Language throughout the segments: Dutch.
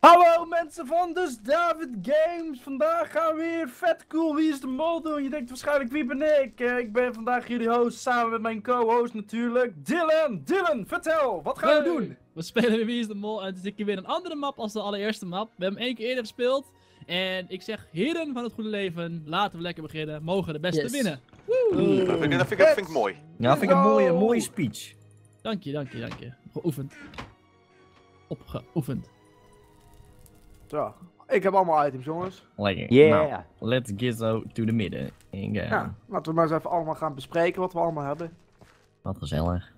Hallo mensen van dus David Games. Vandaag gaan we weer vet cool Wie is de Mol doen. Je denkt waarschijnlijk wie ben ik? Eh, ik ben vandaag jullie host samen met mijn co-host natuurlijk. Dylan, Dylan, vertel, wat gaan we doen? We spelen weer Wie is de Mol en het is een keer weer een andere map als de allereerste map. We hebben hem één keer eerder gespeeld. En ik zeg, heren van het goede leven, laten we lekker beginnen. Mogen de beste Yes. winnen. Dat vind, ik, dat, vind ik, dat vind ik mooi. Ja, vind ik een mooie, mooie speech. Dank je, dank je, dank je. Geoefend. Opgeoefend. Zo, ik heb allemaal items jongens. Lekker. Yeah. Nou, let's get zo to the midden. En gaan. Ja, laten we maar eens even allemaal gaan bespreken wat we allemaal hebben. Wat gezellig.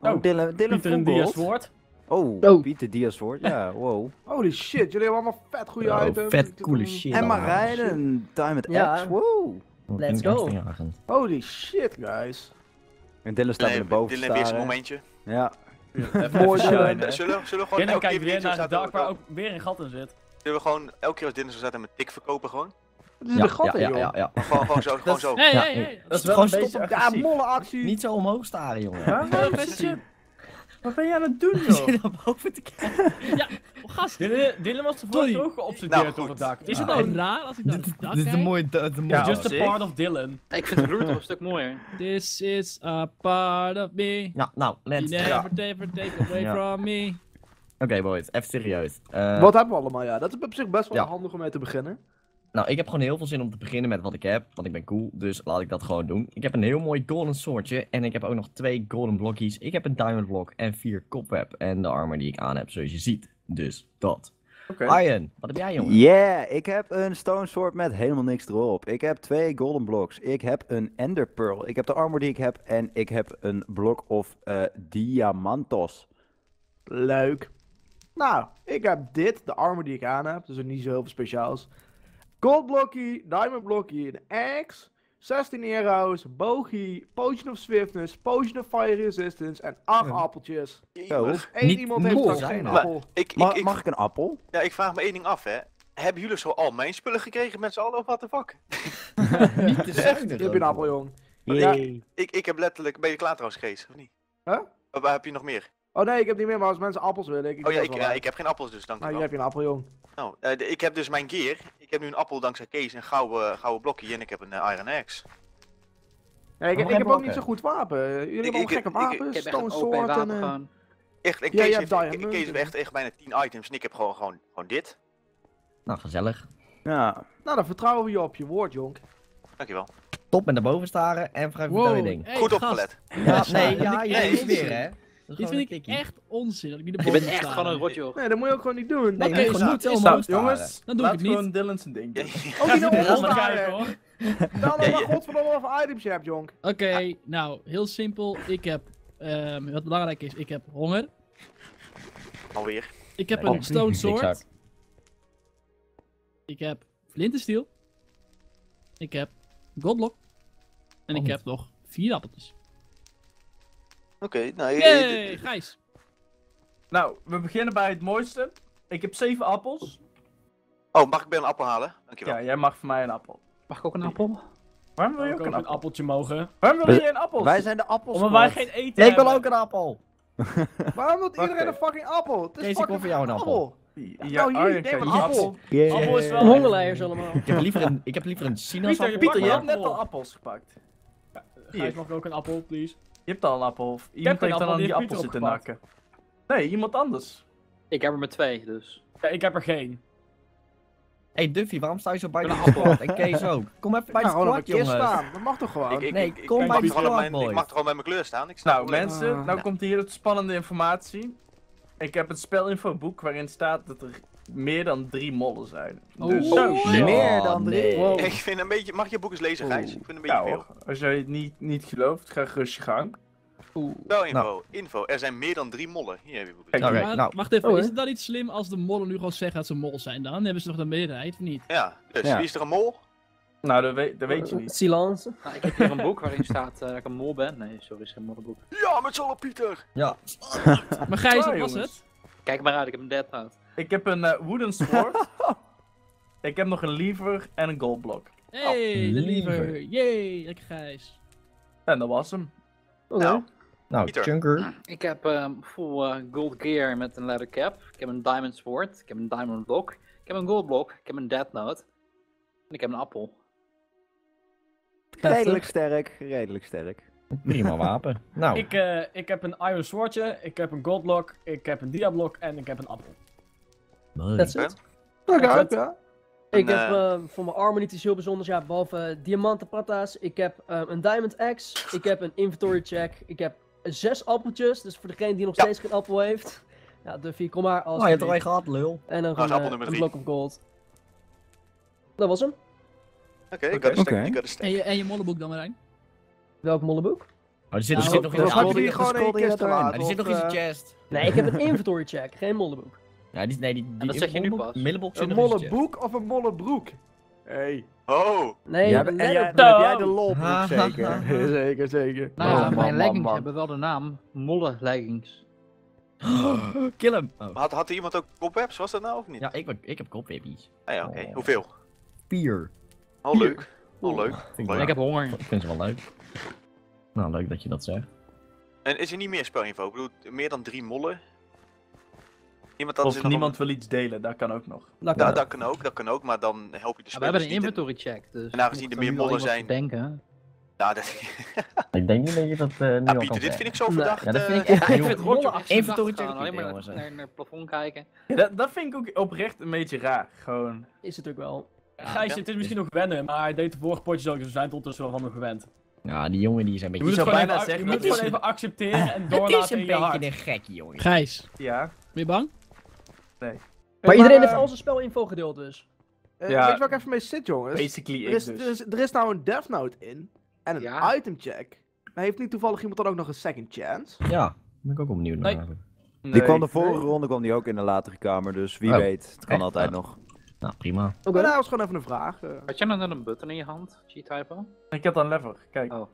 Oh, Oh, Dylan, Dylan Pieter en Vogels. Diaswoord. Oh, Oh. Pieter Diaswoord. Ja, wow. Holy shit, jullie hebben allemaal vet goede Oh, items. vet coole shit. En allemaal. Marijden, Diamond Ja. X, wow. Let's go. Holy shit guys. En Dylan staat Nee, er boven Dylan heeft weer zijn staren. momentje. Ja. Mooi. Eh, Zullen, zullen we gewoon elke keer weer naar de zetten- dak waar ook weer een gat in zit. Zullen we gewoon elke keer als Dylan zo zetten met tik verkopen gewoon? Wat is Ja, er gat ja, in ja, joh? ja, ja. Gewoon, gewoon zo, gewoon zo. Ja, hé, ja. hé. Dat is wel wel een een beetje beetje Ja, molle actie. Niet zo omhoog staren, jongen. Ja, Ja, wat, ben jij aan het doen Je joh? zit naar boven te kijken. Ja, gast. Dylan, was tevoren ook geobsedeerd Nou, op het dak. Is het nou raar als ik naar Dit het dak dit is een mooie... Ja, Just a part of Dylan. Ik vind de route toch een stuk mooier. This is a part of me. Nou, You let's... never, never take away from me. Oké boys, even serieus. Eh, Wat hebben we allemaal ja? Dat is op zich best wel Ja. handig om mee te beginnen. Nou, ik heb gewoon heel veel zin om te beginnen met wat ik heb, want ik ben cool, dus laat ik dat gewoon doen. Ik heb een heel mooi golden soortje en ik heb ook nog twee golden blokjes. Ik heb een diamond blok en vier cobweb en de armor die ik aan heb, zoals je ziet. Dus dat. Oké. Iron, wat heb jij jongen? Yeah, ik heb een stone sword met helemaal niks erop. Ik heb twee golden blocks. Ik heb een ender pearl. Ik heb de armor die ik heb en ik heb een blok of eh, diamantos. Leuk. Nou, ik heb dit, de armor die ik aan heb, dus er niet zo heel veel speciaals. Gold blokkie, diamond blokkie, een axe, 16 arrows, bogie, potion of swiftness, potion of fire resistance en 8 Ja. appeltjes. Eén Niet iemand heeft straks geen appel. Ik, ik, Ma- ik, mag ik een appel? ja, ik vraag me één ding af, hè. Hebben jullie zo al mijn spullen gekregen met z'n allen of what the fuck? Niet te zuinig. Je hebt een appel, jong. Ja. Ik, ik heb letterlijk... Ben je klaar trouwens, Gees? Of niet? Huh? Waar heb je nog meer? Oh nee, ik heb niet meer, maar als mensen appels willen, ik, Oh ja, deel ik, ja, ik heb geen appels dus, dank Nou, wel. je een appel, jong. Nou, eh, de- ik heb dus mijn gear. Ik heb nu een appel dankzij Kees, een gouden, gouden blokje en ik heb een eh, iron axe. Nee, ik, ik heb ook niet zo goed wapen. Jullie Ik- hebben allemaal ik- gekke ik- wapens, Ik heb echt stone sword en... eh. Echt, en Ja, Kees, hebt heeft, diamond Kees heeft echt, echt bijna 10 items en ik heb gewoon, gewoon, gewoon dit. Nou, gezellig. Ja. Nou, dan vertrouwen we je op je woord, jong. Dankjewel. Top met naar boven staren en vraag Wow, ding. hey, Goed opgelet. Ja, nee, ja, ik je is weer hè. Dit vind ik tikkie. echt onzin. Dat ik niet de Je bent echt gewoon een rotjoch. Nee, dat moet je ook gewoon niet doen. Nee, Oké, nee, gewoon niet staren. jongens. Dan doe ik het niet. gewoon Dylan zijn ding doen. Ook niet Ja, op laat maar staren. kijken hoor. Dan maar godverdomme wat voor items je hebt, jong. Oké, nou, heel simpel. Ik heb, ehm, wat belangrijk is, ik heb honger. Alweer. Ik heb een stone sword. Ik heb flintensteel. Ik heb goldblock. En ik Oh. heb nog vier appeltjes. Oké, nou, Yay, Gijs. Nou, we beginnen bij het mooiste. Ik heb zeven appels. Oh, mag ik bij een appel halen? Dankjewel. Ja, jij mag voor mij een appel. Mag ik ook een appel? Waarom wil je Ook ook een een appel? appeltje mogen. Waarom wil je een appel? Wij zijn de appels. Omdat wij geen eten Nee, ik wil ook een appel. Waarom wil iedereen een fucking appel? Het is Kees, ik fucking wil voor jou een appel. Ja, Nou, hier, neem krijgt een appel. Yeah. Appel is wel... Hongerleiers allemaal. Ik heb liever een, ik heb liever een sinaasappel. Pieter, Pieter, je hebt net al appels gepakt. Hier. mag ik ook een appel, please? Je hebt al een appel. Of iemand een heeft dan appel, aan die appel zitten nakken. Nee, iemand anders. Ik heb er maar twee, dus. Ja, ik heb er geen. Hey Duffy, waarom sta je zo bij de squad? En Kees ook. Kom even bij de op squad, jongens. staan. Dat mag toch gewoon? Ik, ik, Nee, ik, kom ik bij de squad, mijn, ik mag toch gewoon bij mijn kleur staan? Ik sta Nou, mensen, nou komt hier het spannende informatie. Ik heb het spelinfoboek waarin staat dat er meer dan drie mollen zijn. Dus, Oh, zo. shit. Meer Oh, dan drie. nee. Wow. Ik vind een beetje... Mag je boek eens lezen, Gijs? Ik vind een beetje Ja veel. hoor, als jij het niet, niet gelooft, ga gerust je gang. Wel info, info. Er zijn meer dan drie mollen. Hier heb je boek. Maar, nou. Wacht even, Oh, is het dan niet slim als de mollen nu gewoon zeggen dat ze mol zijn dan? Hebben ze toch de meerderheid, of niet? Ja, dus Ja. wie is er een mol? Nou, dat weet, dat weet je niet. Silence. Nou, ik heb hier een boek waarin staat eh, dat ik een mol ben. Nee, sorry, is geen mollenboek. Ja, met z'n allen Pieter! Ja. Maar Gijs, wat was jongens. het? Kijk maar uit, ik heb een dead hout. Ik heb een eh, wooden sword. ik heb nog een lever en een goldblock. Hey, de liever. liever. Yay, lekker Gijs. En dat was hem. Oké. Nou, Nou. Chunker. Ik heb ehm, full eh, gold gear met een leather cap. Ik heb een diamond sword. Ik heb een diamond block. Ik heb een gold block. Ik heb een death note. En ik heb een appel. Redelijk sterk, redelijk sterk. Prima wapen. Nou, Ik, eh, ik heb een Iron Swordje, ik heb een Goldblock, ik heb een Diablok en ik heb een appel. That's Oké. it. Oké, ja. Ik En, heb eh, voor mijn armor niet iets heel bijzonders, ja, behalve eh, diamanten patas. Ik heb eh, een diamond axe. Ik heb een inventory check. Ik heb zes appeltjes, dus voor degene die nog Ja. steeds geen appel heeft. Ja, Duffy, kom maar. oh, je hebt er al een gehad, lul. En dan Dat eh, nummer een block of gold. Dat was hem. Oké, ik got a En je, en je molleboek dan, Marijn? Welk molleboek? Oh, die zit, er Nou, zit nog in de je die gewoon in die zit nog in zijn eh, chest. Nee, ik heb een inventory check, geen molleboek. Ja, die, nee, die, die dat zeg je nu pas. Een molle boek of een molle broek? Hey. Oh, Nee, Ja, en jij, heb jij de lolbroek zeker. zeker, zeker. Nou ja, Oh, man, mijn man, leggings man. hebben wel de naam Molle leggings. Kill hem. Oh. had, had iemand ook cobwebs, was dat nou of niet? Ja, ik, ik heb kopwebbies. Ah ja, oké. Oh. Hoeveel? Vier. Oh, leuk. Oh, leuk. Ik heb honger. Ik vind ze wel leuk. Nou, leuk dat je dat zegt. En is er niet meer spelinfo? Ik bedoel, meer dan drie mollen? Iemand dat Of niemand wil iets delen, dat kan ook nog. Dat kan Ja, ook. dat kan ook, dat kan ook, maar dan help je de Ja, we hebben spelers een inventory check, dus... En aangezien er meer iemand zijn- Denken. Nou, dat... Ik denk niet dat je dat eh nu Ja, al kan Pieter, dit vind ik zo Nee. verdacht. Ja, dat vind ik eh, echt ik heel- vind Roger echt Inventory check alleen maar naar, naar het plafond kijken. Ja, dat, dat vind ik ook oprecht een beetje raar. Gewoon. Is het ook wel. Gijs, het is misschien nog wennen, maar hij deed de vorige potjes ook, dus we zijn het ondertussen wel van hem gewend. Ja, die jongen die is een Je beetje... moet het bijna zeggen je moet het is gewoon even accepteren en Het doorlaten is een in je hart. beetje een gekkie, jongen. Gijs, Ja. ben je bang? Maar iedereen heeft eh, al zijn spelinfo gedeeld dus. eh, Ja. Weet je waar ik even mee zit, jongens? Basically Er is, dus. er, is, er is nou een Death Note in. En een Ja. item check. Maar heeft niet toevallig iemand dan ook nog een second chance? Ja, daar ben ik ook benieuwd naar. Nee. Die kwam de nee. vorige ronde kwam die ook in de latere kamer, dus wie Oh. weet. Het kan Echt? altijd Ja. nog. Nou, prima. Oké. Maar dat was gewoon even een vraag. eh. Had jij nou net een button in je hand? G-typo? Ik heb dan lever. Kijk. Oh.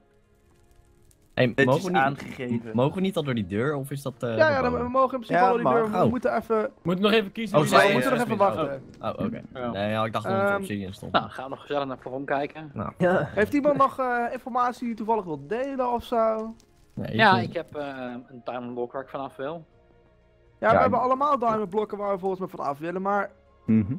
Hey, mogen, we niet, aangegeven. mogen we niet al door die deur, of is dat... eh, ja, ja, dan, we mogen in principe Ja, al die deur. We Oh. moeten even, moeten nog even kiezen Oh, we moeten nog even wachten. Oh, oké. Ja. Nee, ja, ik dacht dat het Ehm, op Obsidian stond. Nou, gaan we nog gezellig naar het plafond kijken. Ja. Heeft iemand nog eh, informatie die toevallig wil delen of zo? Nee, Ja, ik heb eh, een diamond block waar ik vanaf wil. Ja, we Ja, hebben allemaal diamond blokken waar we volgens mij van af willen, maar Mhm.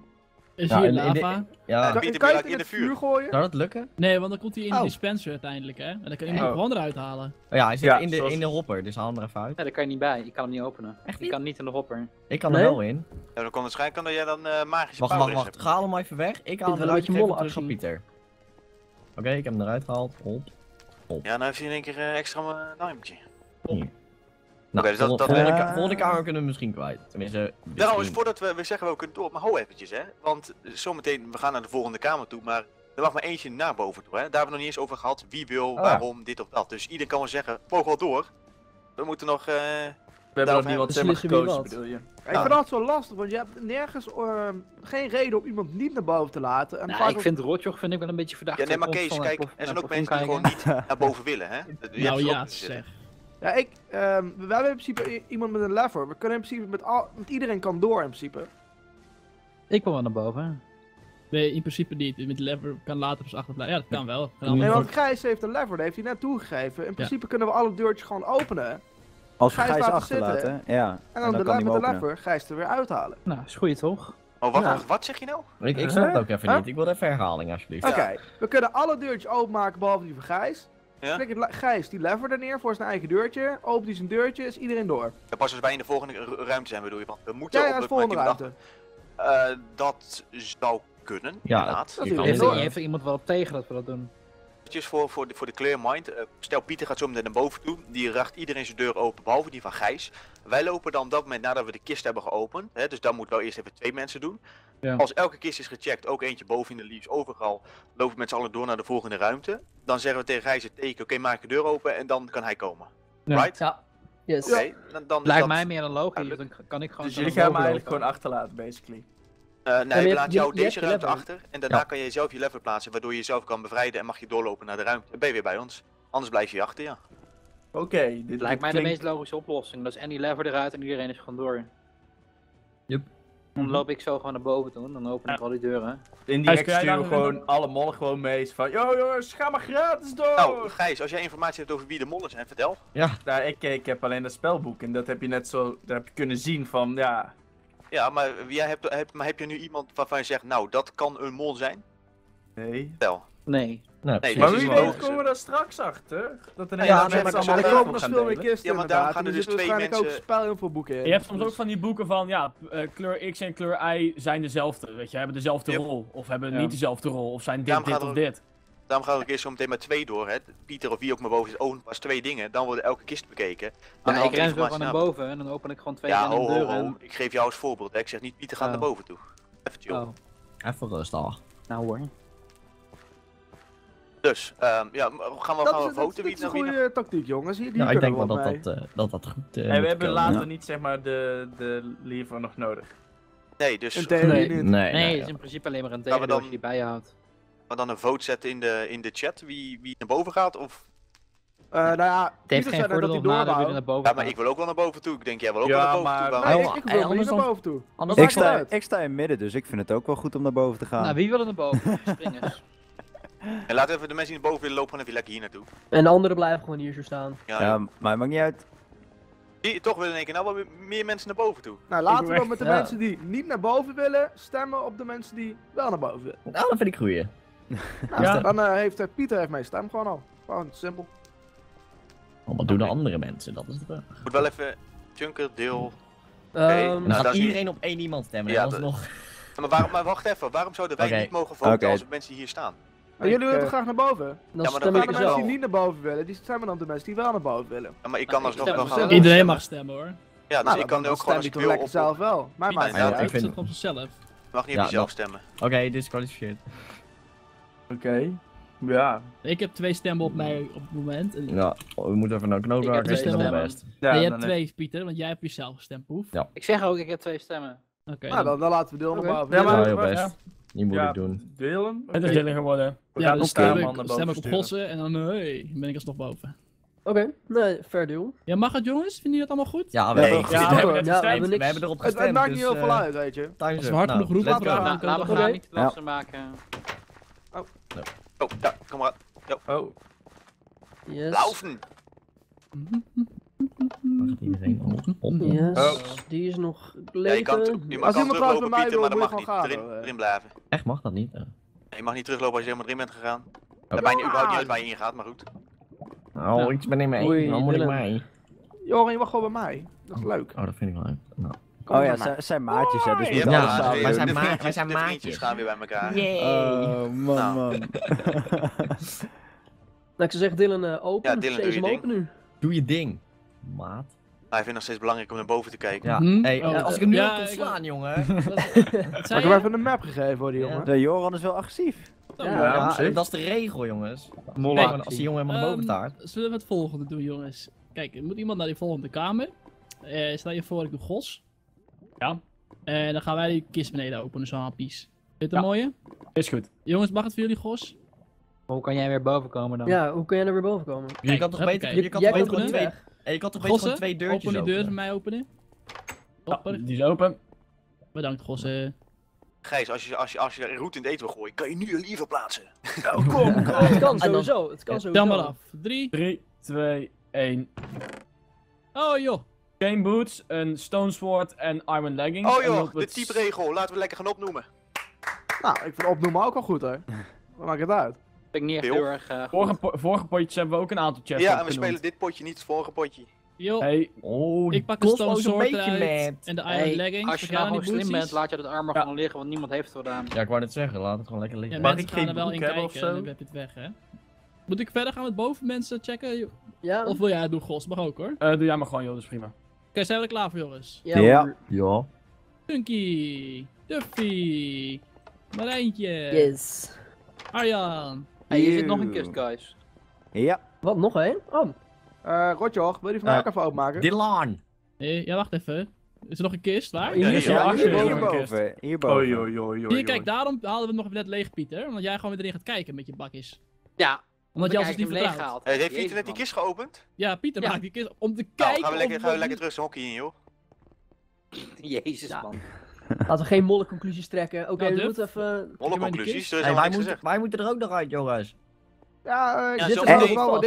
Is Ja, hier de- lava? Ja, kan, kan je het je in het de vuur? gooien? zou dat lukken? Nee, want dan komt hij in de Oh. dispenser uiteindelijk, hè? En dan kan Oh. hem gewoon eruit halen. Oh ja, hij zit Ja, in, de, zoals- in de hopper, dus haal hem er even uit. Nee, daar kan je niet bij. Ik kan hem niet openen. Echt Ik niet? kan niet in de hopper. Ik kan Nee? er wel in. Ja, dan kan het schijnen dat jij dan eh, magische Wacht, wacht, wacht. Ga hem maar even weg. Ik haal hem eruit terug aan mollenactie. Pieter. Oké, ik heb hem eruit gehaald. Hop. Ja, nou heeft hij in één keer eh, extra uh, diamondje. Hier. Nou, dus dat- vol- dat- volgende, Eh. volgende kamer kunnen we misschien kwijt. Tenminste, Trouwens, misschien. voordat we, we zeggen we kunnen door, maar hou eventjes hè. Want zometeen, we gaan naar de volgende kamer toe, maar er mag maar eentje naar boven toe hè. Daar hebben we nog niet eens over gehad, wie wil, ja. waarom, dit of dat. Dus iedereen kan wel zeggen, mogen wel door. We moeten nog, eh, We hebben nog beslissen wie gekozen, wat. bedoel je? Ik vind dat zo lastig, want je hebt nergens eh, geen reden om iemand niet naar boven te laten. En Nou, ik vind Rotjoch vind ik wel een beetje verdacht. ja nee maar Kees, kijk, er zijn ook mensen die gewoon niet naar boven willen hè. Je nou ja, zeg. Ja, ik, ehm, we hebben in principe iemand met een lever. We kunnen in principe met, al, met iedereen kan door in principe. Ik wil wel naar boven. Nee, in principe niet. Met de lever kan later pas achterblijven. Ja, dat kan wel. Kan Nee, want Gijs heeft een lever, dat heeft hij net toegegeven. In principe kunnen we alle deurtjes gewoon openen. Als we Gijs Gijs laten achterlaten, ja. En dan, de kan hij le- hem met de lever Gijs er weer uithalen. Nou, is goed toch? Oh, wacht, Ja. wacht, wat zeg je nou? Ik, ik snap het ook even Huh? niet. Ik wil even herhaling, alsjeblieft. Oké, we kunnen alle deurtjes openmaken behalve die van Gijs. Ja? Het Gijs die lever er neer voor zijn eigen deurtje. Opent hij zijn deurtje, is iedereen door. Ja, pas als wij in de volgende ru- ruimte zijn bedoel je, want we moeten Ja, op ja, de het moment volgende die ruimte. Eh, dat zou kunnen, Ja, inderdaad. dat is Heeft, er iemand wel op tegen dat we dat doen? Eventjes voor, voor, de, voor de clear mind. eh, stel Pieter gaat zo meteen naar boven toe. Die racht iedereen zijn deur open, behalve die van Gijs. Wij lopen dan op dat moment nadat we de kist hebben geopend. Hè, dus dan moeten wel eerst even twee mensen doen. Ja. Als elke kist is gecheckt, ook eentje boven in de leaves, overal, lopen we met z'n allen door naar de volgende ruimte. Dan zeggen we tegen Gijs het teken, oké maak de deur open en dan kan hij komen. Ja. Right? Ja. Yes. Oké, dan, dan Lijkt dat- mij meer dan logisch, dan kan ik gewoon Dus jullie gaan me boven eigenlijk lopen. gewoon achterlaten, basically. Eh, nee, je je- jou je deze ruimte level. achter en daarna Ja. kan je zelf je level plaatsen, waardoor je jezelf kan bevrijden en mag je doorlopen naar de ruimte. Dan ben je weer bij ons. Anders blijf je achter, ja. Oké, dit, dit Lijkt mij de meest logische oplossing. Dat is Andy lever eruit en iedereen is gewoon door. Dan loop ik zo gewoon naar boven toe, dan open ik al die deuren. Indirect jij sturen we daar- gewoon alle mollen gewoon mee. Zo Van, yo jongens, ga maar gratis door! Nou, Gijs, als jij informatie hebt over wie de mollen zijn, vertel. Nou, ik, ik heb alleen dat spelboek en dat heb je net zo dat heb je kunnen zien van, ja... Ja, maar, jij hebt, heb, maar heb je nu iemand waarvan je zegt, nou, dat kan een mol zijn? Nee. Vertel. Nee. Nou, Nee. Maar wie weet komen we daar straks achter. Dat er Ja, ja, maar mensen allemaal er komen nog gaan veel meer kisten Ja, maar daarom inderdaad. gaan er dus twee mensen- ook spelinfoboeken in. Je hebt soms Dus- ook van die boeken van, ja, eh, kleur X en kleur Y zijn dezelfde, weet je, hebben dezelfde Yep. rol. Of hebben Ja. niet dezelfde rol, of zijn dit, dit of er- dit. Daarom gaan we eerst zo meteen met twee door, hè. Pieter of wie ook maar boven zit, oh, pas twee dingen. Dan worden elke kist bekeken. Ja, hand ik ren zo gewoon naar na- boven en dan open ik gewoon twee Ja, ho, ho, deuren. ho. en- Ik geef jou als voorbeeld, hè. Ik zeg niet, Pieter gaat Oh. naar boven toe. Even chill. Oh, Even rust al. nou hoor. Dus, ehm, ja, maar gaan we, Dat gaan is, we dat, voten wie is een nou goede tactiek, jongens. Hier, hier Ja, ik kunnen denk we wel dat dat, eh, dat, dat goed eh En we hebben komen. later Ja. niet zeg maar de, de lever nog nodig. Nee, dus theorie Nee. Nee, Nee, nee, is in principe alleen maar een dan- die bij we dan een vote zetten in de, in de chat wie, wie naar boven gaat? Of... Eh, nou ja, Het heeft Pieter geen zei dat hij door naar boven Ja, maar ik wil ook wel naar boven toe. Ik denk jij wil ook Ja, wel naar boven maar- toe. Nee, ik, ik wil niet anders naar dan- boven toe. anders Ik sta, uit. ik sta in midden, dus ik vind het ook wel goed om naar boven te gaan. Nou, wie wil er naar boven? Springers. En laten even de mensen die naar boven willen lopen, gewoon even lekker hier naartoe. En de anderen blijven gewoon hier zo staan. Ja, Ja, maar het maakt niet uit. Zie- toch willen in één keer nou wel meer mensen naar boven toe. Nou, laten we dan met de ja. mensen die niet naar boven willen, stemmen op de mensen die wel naar boven willen. Nou, dat vind ik goeie. Nou, Ja. dan eh, heeft eh, Pieter heeft mijn stem gewoon al. Gewoon simpel. Oh, wat doen de andere mensen? Dat is de vraag. Moet wel even Junker, Deel. Ehm, Dan dat gaat iedereen op één iemand stemmen. Ja, Ja, dat- nog. Maar, waarom, maar wacht even, waarom zouden wij niet mogen voten Oké. als mensen hier staan? Maar jullie willen eh, toch graag naar boven? dan maar dan ik de mensen die niet naar boven willen, die stemmen dan de mensen die wel naar boven willen. Ja, maar ik kan Maar alsnog wel gaan. zelf. Iedereen mag stemmen hoor. Ja, dus nou, ik kan dan ook gewoon als ik toch wil lekker op... zelf wel. Maar maakt Ja, ik vind- zit op zichzelf. mag niet Ja, op jezelf stemmen. Oké, disqualificeerd. Oké. Ja. Ik heb twee stemmen op mij op het moment. En- Ja, we moeten even naar Ik knoopwerk. heb Dat is twee best. ja Nee, je hebt twee, Pieter, want jij hebt jezelf gestemd, Poef. Ja. Ik zeg ook, ik heb twee stemmen. Oké, Nou, dan- dan, laten we deel Oké. naar boven. Ja, maar- Ja, maar- best. Niet moeilijk Ja, doen. Delen? Het is dilling geworden. We ja, gaan dan ook stem ik, stem boven ik op. Gossen en dan hey, ben ik alsnog boven. Oké, nee, fair deal. Ja, mag het jongens? Vinden jullie dat allemaal goed? Ja, we Nee, hebben, Ja, we we hebben, hebben Ja, net we hebben gestemd. niks. we hebben erop Het, gestemd. het maakt niet dus, heel veel eh, uit, weet je. Als we hard Nou, genoeg roepen, let's dan gaan La- we- Laten we Oké. elkaar niet lastig maken. Oh, ja, kom maar. Oh. Yes. Laufen! Wacht, iedereen op. op. Yes. Oh. Die is nog Ja, je kan, leven. je Als kan iemand trouwens teruglopen, bij mij wil, maar dat je mag niet. gewoon gaan, Erin, blijven. Echt, mag dat niet? Eh, Nee, je mag niet teruglopen als je helemaal erin bent gegaan. Oh. Dat maakt niet, überhaupt niet uit waar je ingaat, maar goed. Oh, Ja. ik ben niet mee. Oei, Dan moet ik mee. Joren, je mag gewoon bij mij. Dat is leuk. Oh, dat vind ik wel leuk. Nou. Kom Oh ja, bij mij. zijn- zijn maatjes, hè, dus Ja, samen wij zijn ma- wij zijn maatjes. gaan weer bij elkaar. Oh, man, Nou. man. Nou, ik zou zeggen, Dylan, eh, open. Ja, Dylan, doe je hem ding. open nu. Doe je ding, maat. Hij vindt het nog steeds belangrijk om naar boven te kijken. Ja, Hm? hey, Oh, als ik hem nu ja, kon ik- slaan, jongen. Ik hem je? even een map gegeven voor die Ja. jongen? De Joran is wel agressief. Ja, ja. Ja, Ja, dat is de regel, jongens. Gewoon Als die jongen helemaal naar boven Ehm, taart. Zullen we het volgende doen, jongens? Kijk, er moet iemand naar die volgende kamer. Eh, stel je voor, ik doe Gos. Ja. En dan gaan wij die kist beneden openen, zo happies. Vind je het een Ja. mooie? Is goed. Jongens, mag het voor jullie, Gos? Hoe kan jij weer boven komen dan? Ja, hoe kun jij er weer boven komen? Je kan toch beter, Je- je kan toch kan beter gewoon twee, hey, je kan toch beter twee deurtjes open die deur van openen? mij openen. Ja, die is open. Bedankt, Gossen. Gijs, als je, als, je, als je route in het eten wil gooien, kan je nu een liever plaatsen. Oh, kom, kom. Het kan En dan- sowieso, het kan sowieso. Tel maar af. Drie. 3, 2, 1. Oh joh. Chain boots, een stone sword en iron leggings. Oh joh, de type regel. Laten we lekker gaan opnoemen. Nou, ik vind opnoemen ook al goed, hè. Wat maakt het uit? Vind ik niet echt heel erg eh. Vorige, po- vorige potjes hebben we ook een aantal chests Ja, en we spelen dit potje niet het vorige potje. Joh. Hey, Oh, ik pak de stone sword. En de iron Hey, leggings. als je nou aan gewoon slim bent, laat je dat armor Ja. gewoon liggen, want niemand heeft het gedaan. Ja, ik wou net zeggen, laat het gewoon lekker Ja, liggen. Mag mensen ik gaan geen er wel in boek hebben of kijken en zo? dan heb je het weg, hè. Moet ik verder gaan met boven mensen checken? Ja, Of wil jij het doen, Gos? Mag ook, hoor. Eh, doe jij maar gewoon, joh, dat is prima. zijn we er klaar voor, jongens? ja, Ja. Ja. Funky. Duffy. Marijntje. Yes. Arjan. Hey, hier zit nog een kist, guys. Ja. Wat, nog één? Oh, Eh Rotjoch, wil je die van mij Eh, even openmaken? Dylan. Hey, ja, wacht even. Is er nog een kist? Waar? Hier Ja, is hier, ja, hier boven. Hierboven. Hierboven. Oei, oei, oei, oei. Hier, kijk, daarom haalden we hem nog even net leeg, Pieter. Omdat jij gewoon weer erin gaat kijken met je bakjes. Ja, omdat Jans het niet vertrouwt. Hey, heeft Pieter net die kist geopend? Ja, Pieter maak die kist om te kijken. Gaan we lekker, gaan lekker terug zijn hockey in, joh. Jezus, man. Laten we geen molle conclusies trekken. Oké, nou, we moeten even... Molle conclusies? Wij moeten er ook nog uit, jongens. Ja, eh, zit nog wel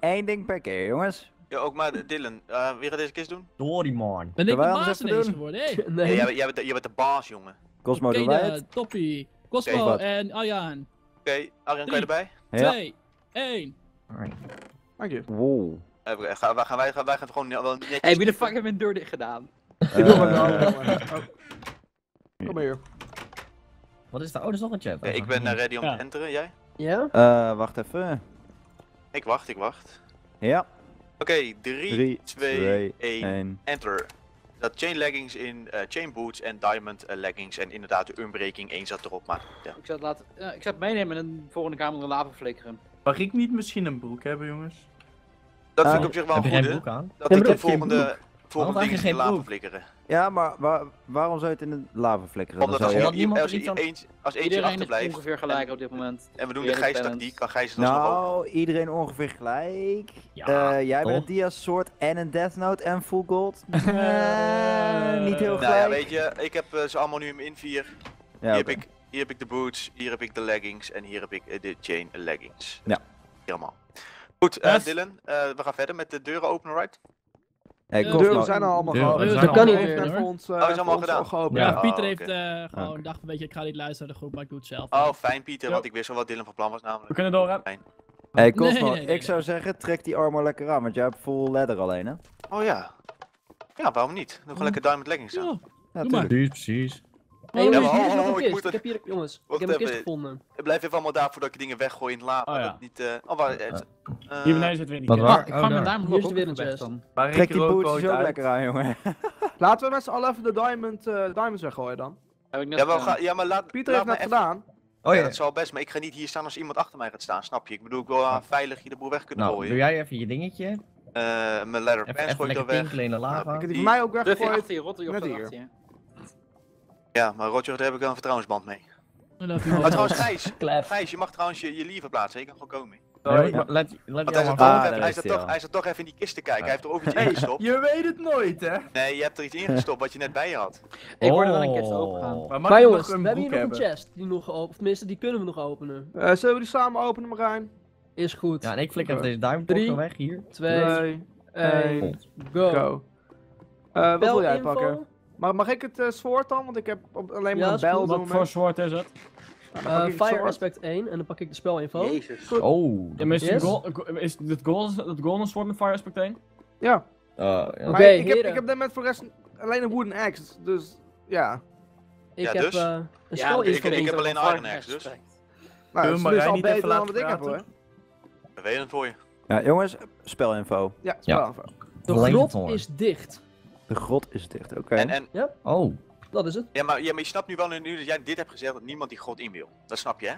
Eén ding per keer, jongens. Ja, ook maar eh, Dylan, eh, wie gaat deze kist doen? Dory man. Ben ik de baas ineens geworden, hé? Nee, jij, bent de, de, baas, jongen. Cosmo, okay. Toppie. Cosmo en Arjan. Oké, okay, Arjan, kan je erbij? Twee, 1. Alright. Dank je. Wow. Eh, gaan, wij, gaan, wij, gewoon wel netjes... Hey, wie de fuck heeft mijn deur dicht gedaan? Ik wil eh. oh. maar Kom hier. Wat is daar? Oh, er is nog een chat. Ik ben uh, ready om te enteren, jij? Ja? Eh, wacht even. Ik wacht, ik wacht. Ja. Oké, 3, 2, 1, enter. Dat chain leggings in uh, chain boots en diamond leggings en inderdaad de unbreaking 1 zat erop, maar. Ik zou het, laten, ik zou het meenemen en de volgende kamer de lava flikkeren. Mag ik niet misschien een broek hebben, jongens? Dat vind ik eh, op zich wel goed. Dat ik de volgende, volgende ding in de lava flikkeren. Ja, maar waarom zou je het in de lava flikkeren? Omdat als, iemand als, eentje achterblijft... ongeveer gelijk op dit moment. En we doen de gijstactiek, kan Gijs dan Nou, iedereen ongeveer gelijk. Eh, jij bent een Dia-soort en een Death Note en full gold. niet heel gelijk. Nou ja, weet je, ik heb eh, ze allemaal nu in 4. Die heb ik hier heb ik de boots, hier heb ik de leggings en hier heb ik eh, de chain leggings. Ja. Helemaal. Goed, eh, Dylan, eh, we gaan verder met de deuren openen, right? Hey, de deuren zijn al allemaal geopend. Dat kan niet ons, oh, is allemaal gedaan. Ja, Pieter heeft gewoon dacht een beetje, ik ga niet luisteren naar de groep, maar ik doe het zelf. Oh, fijn Pieter, want ik wist al wat Dylan van plan was namelijk. We kunnen door. Fijn. Hey Cosmo, nee, nee, nee, ik zou zeggen, trek die armor lekker aan, want jij hebt full leather alleen, hè? Oh ja. Ja, waarom niet? Nog hm. lekker diamond leggings aan. Ja, natuurlijk. Die precies. Nee, ja, maar, oh, ik, heb hier, jongens, ik heb een kist eh, gevonden. Blijf even allemaal daar voordat ik dingen weggooi in het laap. Oh, dat niet, uh... oh, waar, uh, uh... Hier beneden zitten we in ik vang oh, mijn daar hier is weer een chest. Trek die boots zo lekker aan, jongen. Laten we met z'n allen even de diamond, eh, diamonds weggooien dan. ja, maar, ga, ja, maar laat, Pieter heeft net gedaan. Oh, ja, dat zal best, maar ik ga niet hier staan als iemand achter mij gaat staan, snap je? Ik bedoel, ik wil nou. veilig je de boel weg kunnen nou, gooien. doe jij even je dingetje? mijn leather pants gooi ik er weg. Ik heb die mij ook weggegooid. Met hier. Ja, maar Roger, daar heb ik wel een vertrouwensband mee. Love you, trouwens, Gijs, Gijs, je mag trouwens je, je liever plaatsen. Je kan gewoon komen. Hij zat, toch, hij toch even in die kist te kijken. Hij heeft er ook iets in gestopt. je weet het nooit, hè? Nee, je hebt er iets ingestopt wat je net bij je had. Ik hoorde er wel een oh. kist opengaan. Maar, maar jongens, we hebben hier nog een chest die nog open. Of tenminste, die kunnen we nog openen. Eh, zullen we die samen openen, Marijn? Is goed. Ja, en ik flikker deze duim weg hier. 2, 1, go. go. Eh, wat wil jij pakken? Maar mag ik het uh, dan? Want ik heb alleen maar een bel. Wat voor zwoord is het? Uh, fire. Aspect 1 en dan pak ik de spelinfo. Jezus. Goed. Oh, ja, is, het Golden Sword met Fire Aspect 1? Ja. Uh. Oké, okay, ik, ik, heb daarnet voor rest alleen een Wooden Axe, dus ja. Ik heb dus? Uh, een spel ja, ik, ik, ik heb alleen een Iron Axe, dus. Nou, Doe maar dus al beter dan wat ik heb hoor. We weten het voor je. Ja, jongens, spelinfo. Ja, spelinfo. De grot is dicht. De grot is dicht, oké. En, en, ja? Oh, dat is het. Ja maar, je snapt nu wel nu dat jij dit hebt gezegd dat niemand die grot in wil. Dat snap je, hè?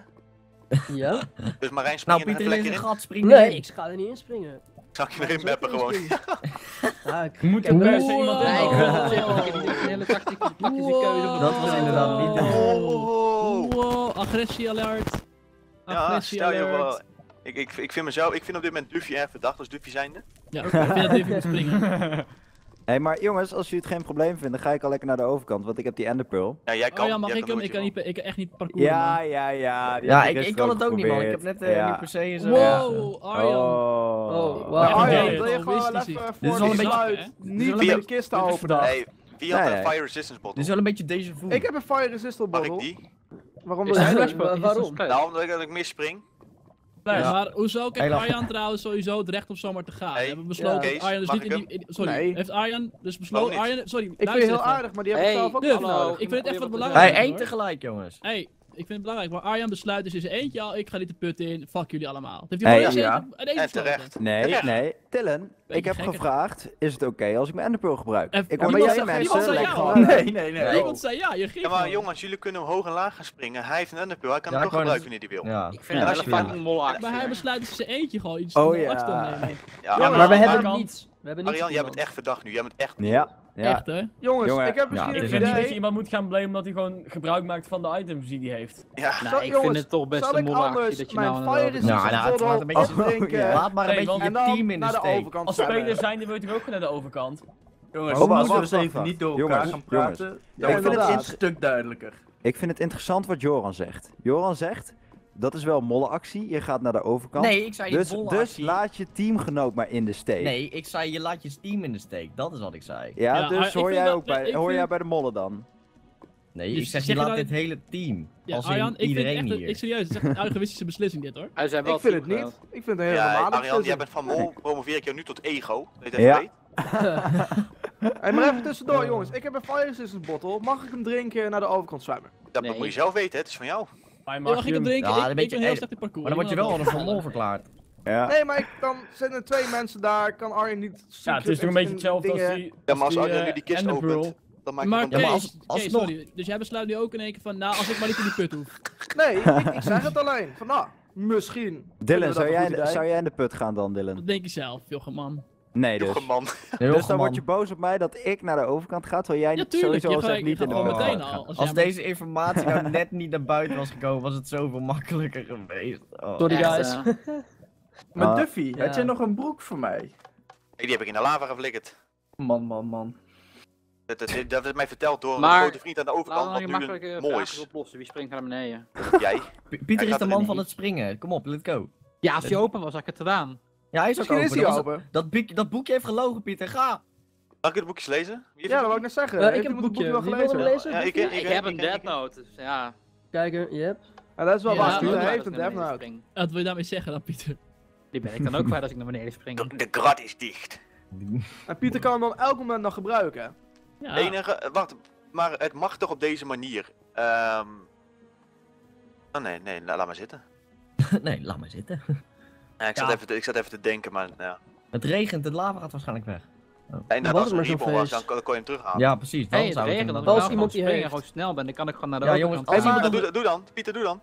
Ja. Dus Marijn springt nou, er lekker in. Gat springen. Nee, ik ga er niet in springen. Zal ik erin meppen gewoon? ah, ik moet er best iemand in. Ik heb een hele in. Dat was inderdaad niet oh. Wow, agressie alert. Agressie ja, stel alert. Je ik, ik, ik vind mezelf, ik vind op dit moment Duffy erg verdacht als Duffy zijnde. Ja, ik vind dat Duffy springen hey, maar jongens, als jullie het geen probleem vinden, ga ik al lekker naar de overkant, want ik heb die enderpearl. Ja, jij kan. Oh ja, mag ik hem? Ik kan niet, ik kan echt niet parkour. Ja, ja, ja. Ja, ik, kan het ook niet, man. Ik heb net uh, per se en zo. Wow, Arjan. Oh, oh wow. Arjan, wil je gewoon even voor de sluit niet met de kist openen? Nee, wie had een fire resistance bottle? Dit is wel een beetje deze voet. Ik heb een fire resistance bottle. Mag ik die? Waarom wil? Waarom? Nou, omdat ik mis spring. Nee, ja. maar hoezo krijgt hey, Arjan trouwens sowieso het recht om zomaar te gaan? Hey, we hebben besloten dat Arjan dus niet in die... In, sorry, nee. heeft Arjan dus besloten... Arjan, sorry, Ik vind je heel aardig, maar die hebben zelf ook hey. Ik vind het echt wat belangrijk. Hey, één tegelijk, jongens. Hey, ik vind het belangrijk. Maar Arjan besluit dus in zijn eentje al, ik ga niet de put in, fuck jullie allemaal. Heb heeft hij hey, ja. Terecht. Nee, nee. Tillen, ik heb gevraagd, is het oké als ik mijn enderpearl gebruik? Eh, ik hoor bij jij mensen Nee, nee, nee. nee. Zei ja, je geeft maar jongens, jullie kunnen hoog en laag gaan springen. Hij heeft een enderpearl, hij kan ja, hem toch gebruiken wanneer hij wil. Ja. Ik vind dat een mol. Maar hij besluit dus in zijn eentje gewoon iets oh, nemen. Ja, maar we hebben niets. We hebben Arjan, jij bent echt verdacht nu, jij bent echt... Ja. Ja. Echt, hè? Jongens, ik heb misschien ik idee. dat iemand moet gaan blamen omdat hij gewoon gebruik maakt van de items die hij heeft. Ja, nou, ik vind het toch best een moeilijk dat je nou... Nou, laat een beetje Laat maar een beetje je team in de, de overkant Als spelers zijn, dan wil je ook naar de overkant? Jongens, we moeten eens dus even niet door elkaar gaan praten. ik vind het een stuk duidelijker. Ik vind het interessant wat Joran zegt. Joran zegt, dat is wel mollenactie, je gaat naar de overkant. Nee, ik zei je dus, volle dus actie. laat je teamgenoot maar in de steek. Nee, ik zei je laat je team in de steek. Dat is wat ik zei. Ja, dus hoor, vind jij dat- ook bij, hoor vind- jij bij de mollen dan? Nee, Dus ik zeg zeg je laat dit hele team. Ja, als Arjan, ik vind het iedereen echt, een- hier. ik serieus, het is echt een egoïstische beslissing dit hoor. Hij zijn wel Ik vind het niet. Ik vind het een hele Ja, normale Arjan, jij bent van mol, promoveer ik jou nu tot ego. Dat je het Ja. even weet. Hey, maar even tussendoor jongens, ik heb een fire resistance bottle. Mag ik hem drinken en naar de overkant zwemmen? Dat Nee. moet je zelf weten, hè? het is van jou. Ja, mag mag ik hem drinken? Ja, ik, dan ik ben heel echt- slecht in parcours. Maar dan word je wel al een van mol verklaard. Ja. Nee, maar ik, dan zijn er twee mensen daar, kan Arjen niet Ja, het is toch een beetje hetzelfde als die. Ja, maar als die, Arjan eh, nu die kist opent, dan maak je Maar Ja, maar als- Kees, alsnog- sorry, dus jij besluit nu ook in één keer van, nou, als ik maar niet in die put hoef. Nee, ik, ik zeg het alleen. Van nou, misschien. Dylan, zou een jij, zou jij in de put gaan dan, Dylan? Dat denk je zelf, man. Nee, dus. Dus dan word je boos op mij dat ik naar de overkant ga, terwijl jij Ja, niet tuurlijk, sowieso je al gaat, zegt je niet gaat in de overkant al. Als, deze informatie nou net niet naar buiten was gekomen, was het zoveel makkelijker geweest. Oh. Sorry guys. Maar Ah. Duffy, Ja. had jij nog een broek voor mij? Hey, die heb ik in de lava geflikkerd. Man, man, man. Dat, dat, dat werd mij verteld door Maar- een grote vriend aan de overkant, we wat een nu makkelijke een mol vraag is. oplossen. Wie springt naar beneden? Jij? Pieter is gaat de man van het springen. Kom op, let's go. Ja, als hij open was, had ik het gedaan. Ja, hij is ook open. is hij dat, was- open. dat, boek- dat boekje heeft gelogen, Pieter. Ga! Mag ik de boekjes lezen? Wie Ja, dat het? wou ik net zeggen. Ik heb het boekje. wel gelezen? lezen? Ja, ik- ik- ik heb een Death Note, dus ja. Kijken, yep. Ja, dat is wel Ja, waar. Pieter heeft een Death Note. Wat wil je daarmee zeggen dan, Pieter? Die ben ik dan ook kwijt als ik naar beneden spring. De, de is dicht. En Pieter kan hem dan elk moment nog gebruiken. Ja, enige, eh, wacht, maar het mag toch op deze manier? Ehm. Oh nee, nee, la- laat maar zitten. nee, laat maar zitten. Ja, ik, zat Ja. even te, ik zat even te denken, maar ja. Het regent, het lava gaat waarschijnlijk weg. En was als het er maar een reborn was, feest. dan, kon- je hem terughalen. Ja, precies. Dan zou het regent, Als iemand gewoon die springen, gewoon snel ben, dan kan ik gewoon naar de Ja, overkant. jongens, Hey, als iemand doe, doe dan, Pieter, doe dan.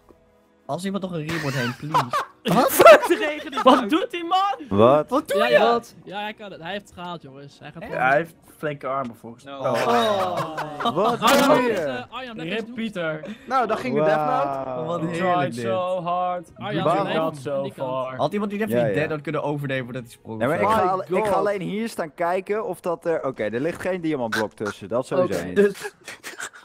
Als iemand nog een reboard heen, please. Wat doet die man? Wat? Wat doe ja, je? ja. ja, hij kan het. Hij heeft het gehaald, jongens. Hij gaat Ja, hij heeft flinke armen volgens mij. No. Oh. Wat Arjan, doe je? eh, Arjan, Rip. Pieter. Nou, dan ging de Death Note. Wauw. Wat heerlijk dit. so hard. Arjan, Waarom? Got so far. Had iemand die even Ja, die dead kunnen overnemen voordat hij sprong? Ja, maar ik, ga, al- ik ga alleen hier staan kijken of dat er... Oké, er ligt geen diamantblok tussen, dat sowieso Oké, niet. dus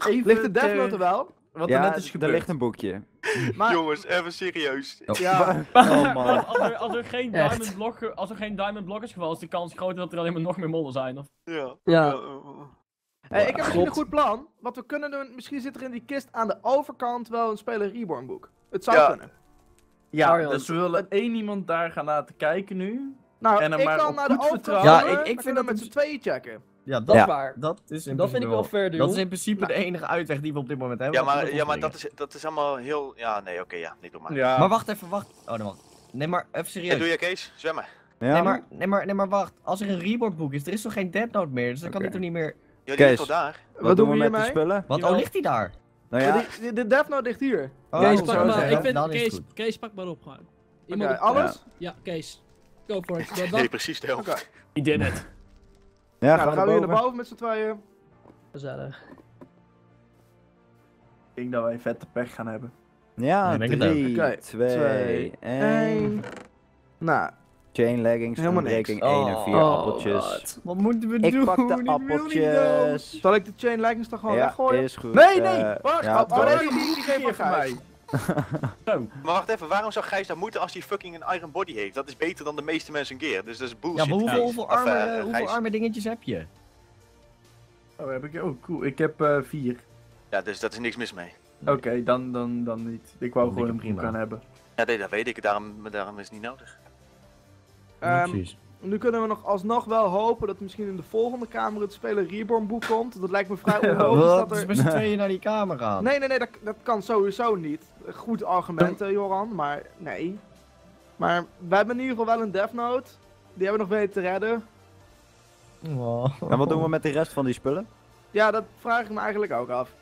Even ligt de Death ter- Note er wel? Wat ja, er net is er ligt een boekje. Maar, Jongens, even serieus. ja, Oh man. Als er, als, er geen diamond block, ge- als er geen diamond block is gevallen, is de kans groter dat er alleen maar nog meer mollen zijn. Of... Ja. Ja. eh, Hey, ik heb misschien een goed plan. Wat we kunnen doen, misschien zit er in die kist aan de overkant wel een speler Reborn boek. Het zou Ja. kunnen. Ja, Arjan. dus we willen één iemand daar gaan laten kijken nu. Nou, En ik maar kan naar de overkant. Ja, ik- ik vind dat met z'n tweeën checken. Ja, dat, Ja. is waar. dat is in Dat vind principe ik wel fair, Dat is in principe de enige uitweg die we op dit moment hebben. Ja, maar, ja, maar dat, is, dat is allemaal heel... Ja, nee, oké, ja. Nee, doe maar. Ja. Maar wacht even, wacht. Oh, dan wacht. Nee, maar even Ja, serieus. doe je Kees? Zwemmen. Ja? Nee, maar, nee, maar, nee, maar wacht. Als er een reboard boek is, er is toch geen dead note meer, dus dan kan hij toch niet meer... Ja, die Kees. ligt al daar. Wat, doen we met hiermee? die spullen? Wat? Oh, ligt hij daar? Nou Ja. ja, die- die- de Death Note ligt hier. Oh, Kees, pak zeggen. maar. Ik vind, Dan Kees. Kees, pak maar op gewoon. Oké, Iemand alles? Ja, Kees. Go for it. Dat- Nee, precies de helft. Oké. He did it. Ja Nou, gaan dan gaan we hier naar boven. met z'n tweeën. Gezellig. Ik denk dat wij vette pech gaan hebben. Ja, Ik denk het ook. 3, Oké, 2, twee, 1. Eén. Nou, Chain leggings, Helemaal niks. 1 en 4 Oh, appeltjes. Wat moeten we Ik doen? pak de Ik wil niet appeltjes. zal ik de chain leggings dan gewoon Ja, weggooien? is goed. Nee, nee! Eh, Wacht, ja, oh, nee, die, die geef Gijs. mij. Maar wacht even, waarom zou Gijs dat moeten als hij fucking een iron body heeft? Dat is beter dan de meeste mensen een keer. Dus dat is bullshit. Ja, maar hoeveel, hoeveel, Of, arme, eh, hoeveel arme dingetjes heb je? Oh, heb ik... Oh, cool. Ik heb eh, vier. Ja, dus dat is niks mis mee. Oké, dan, dan, dan niet. Ik wou Dan gewoon een prima. aan hebben. Ja, nee, dat weet ik. Daarom, daarom is het niet nodig. Ehm, Precies. Nu kunnen we nog alsnog wel hopen dat misschien in de volgende kamer het speler Reborn boek komt. Dat lijkt me vrij onlogisch dat Dus er... met z'n tweeën naar die kamer gaan. Nee, nee, nee, dat, dat kan sowieso niet. Goed argument, eh, Joran, maar nee. Maar wij hebben in ieder geval wel een Death Note. Die hebben we nog weten te redden. Oh. En wat doen we met de rest van die spullen? Ja, dat vraag ik me eigenlijk ook af.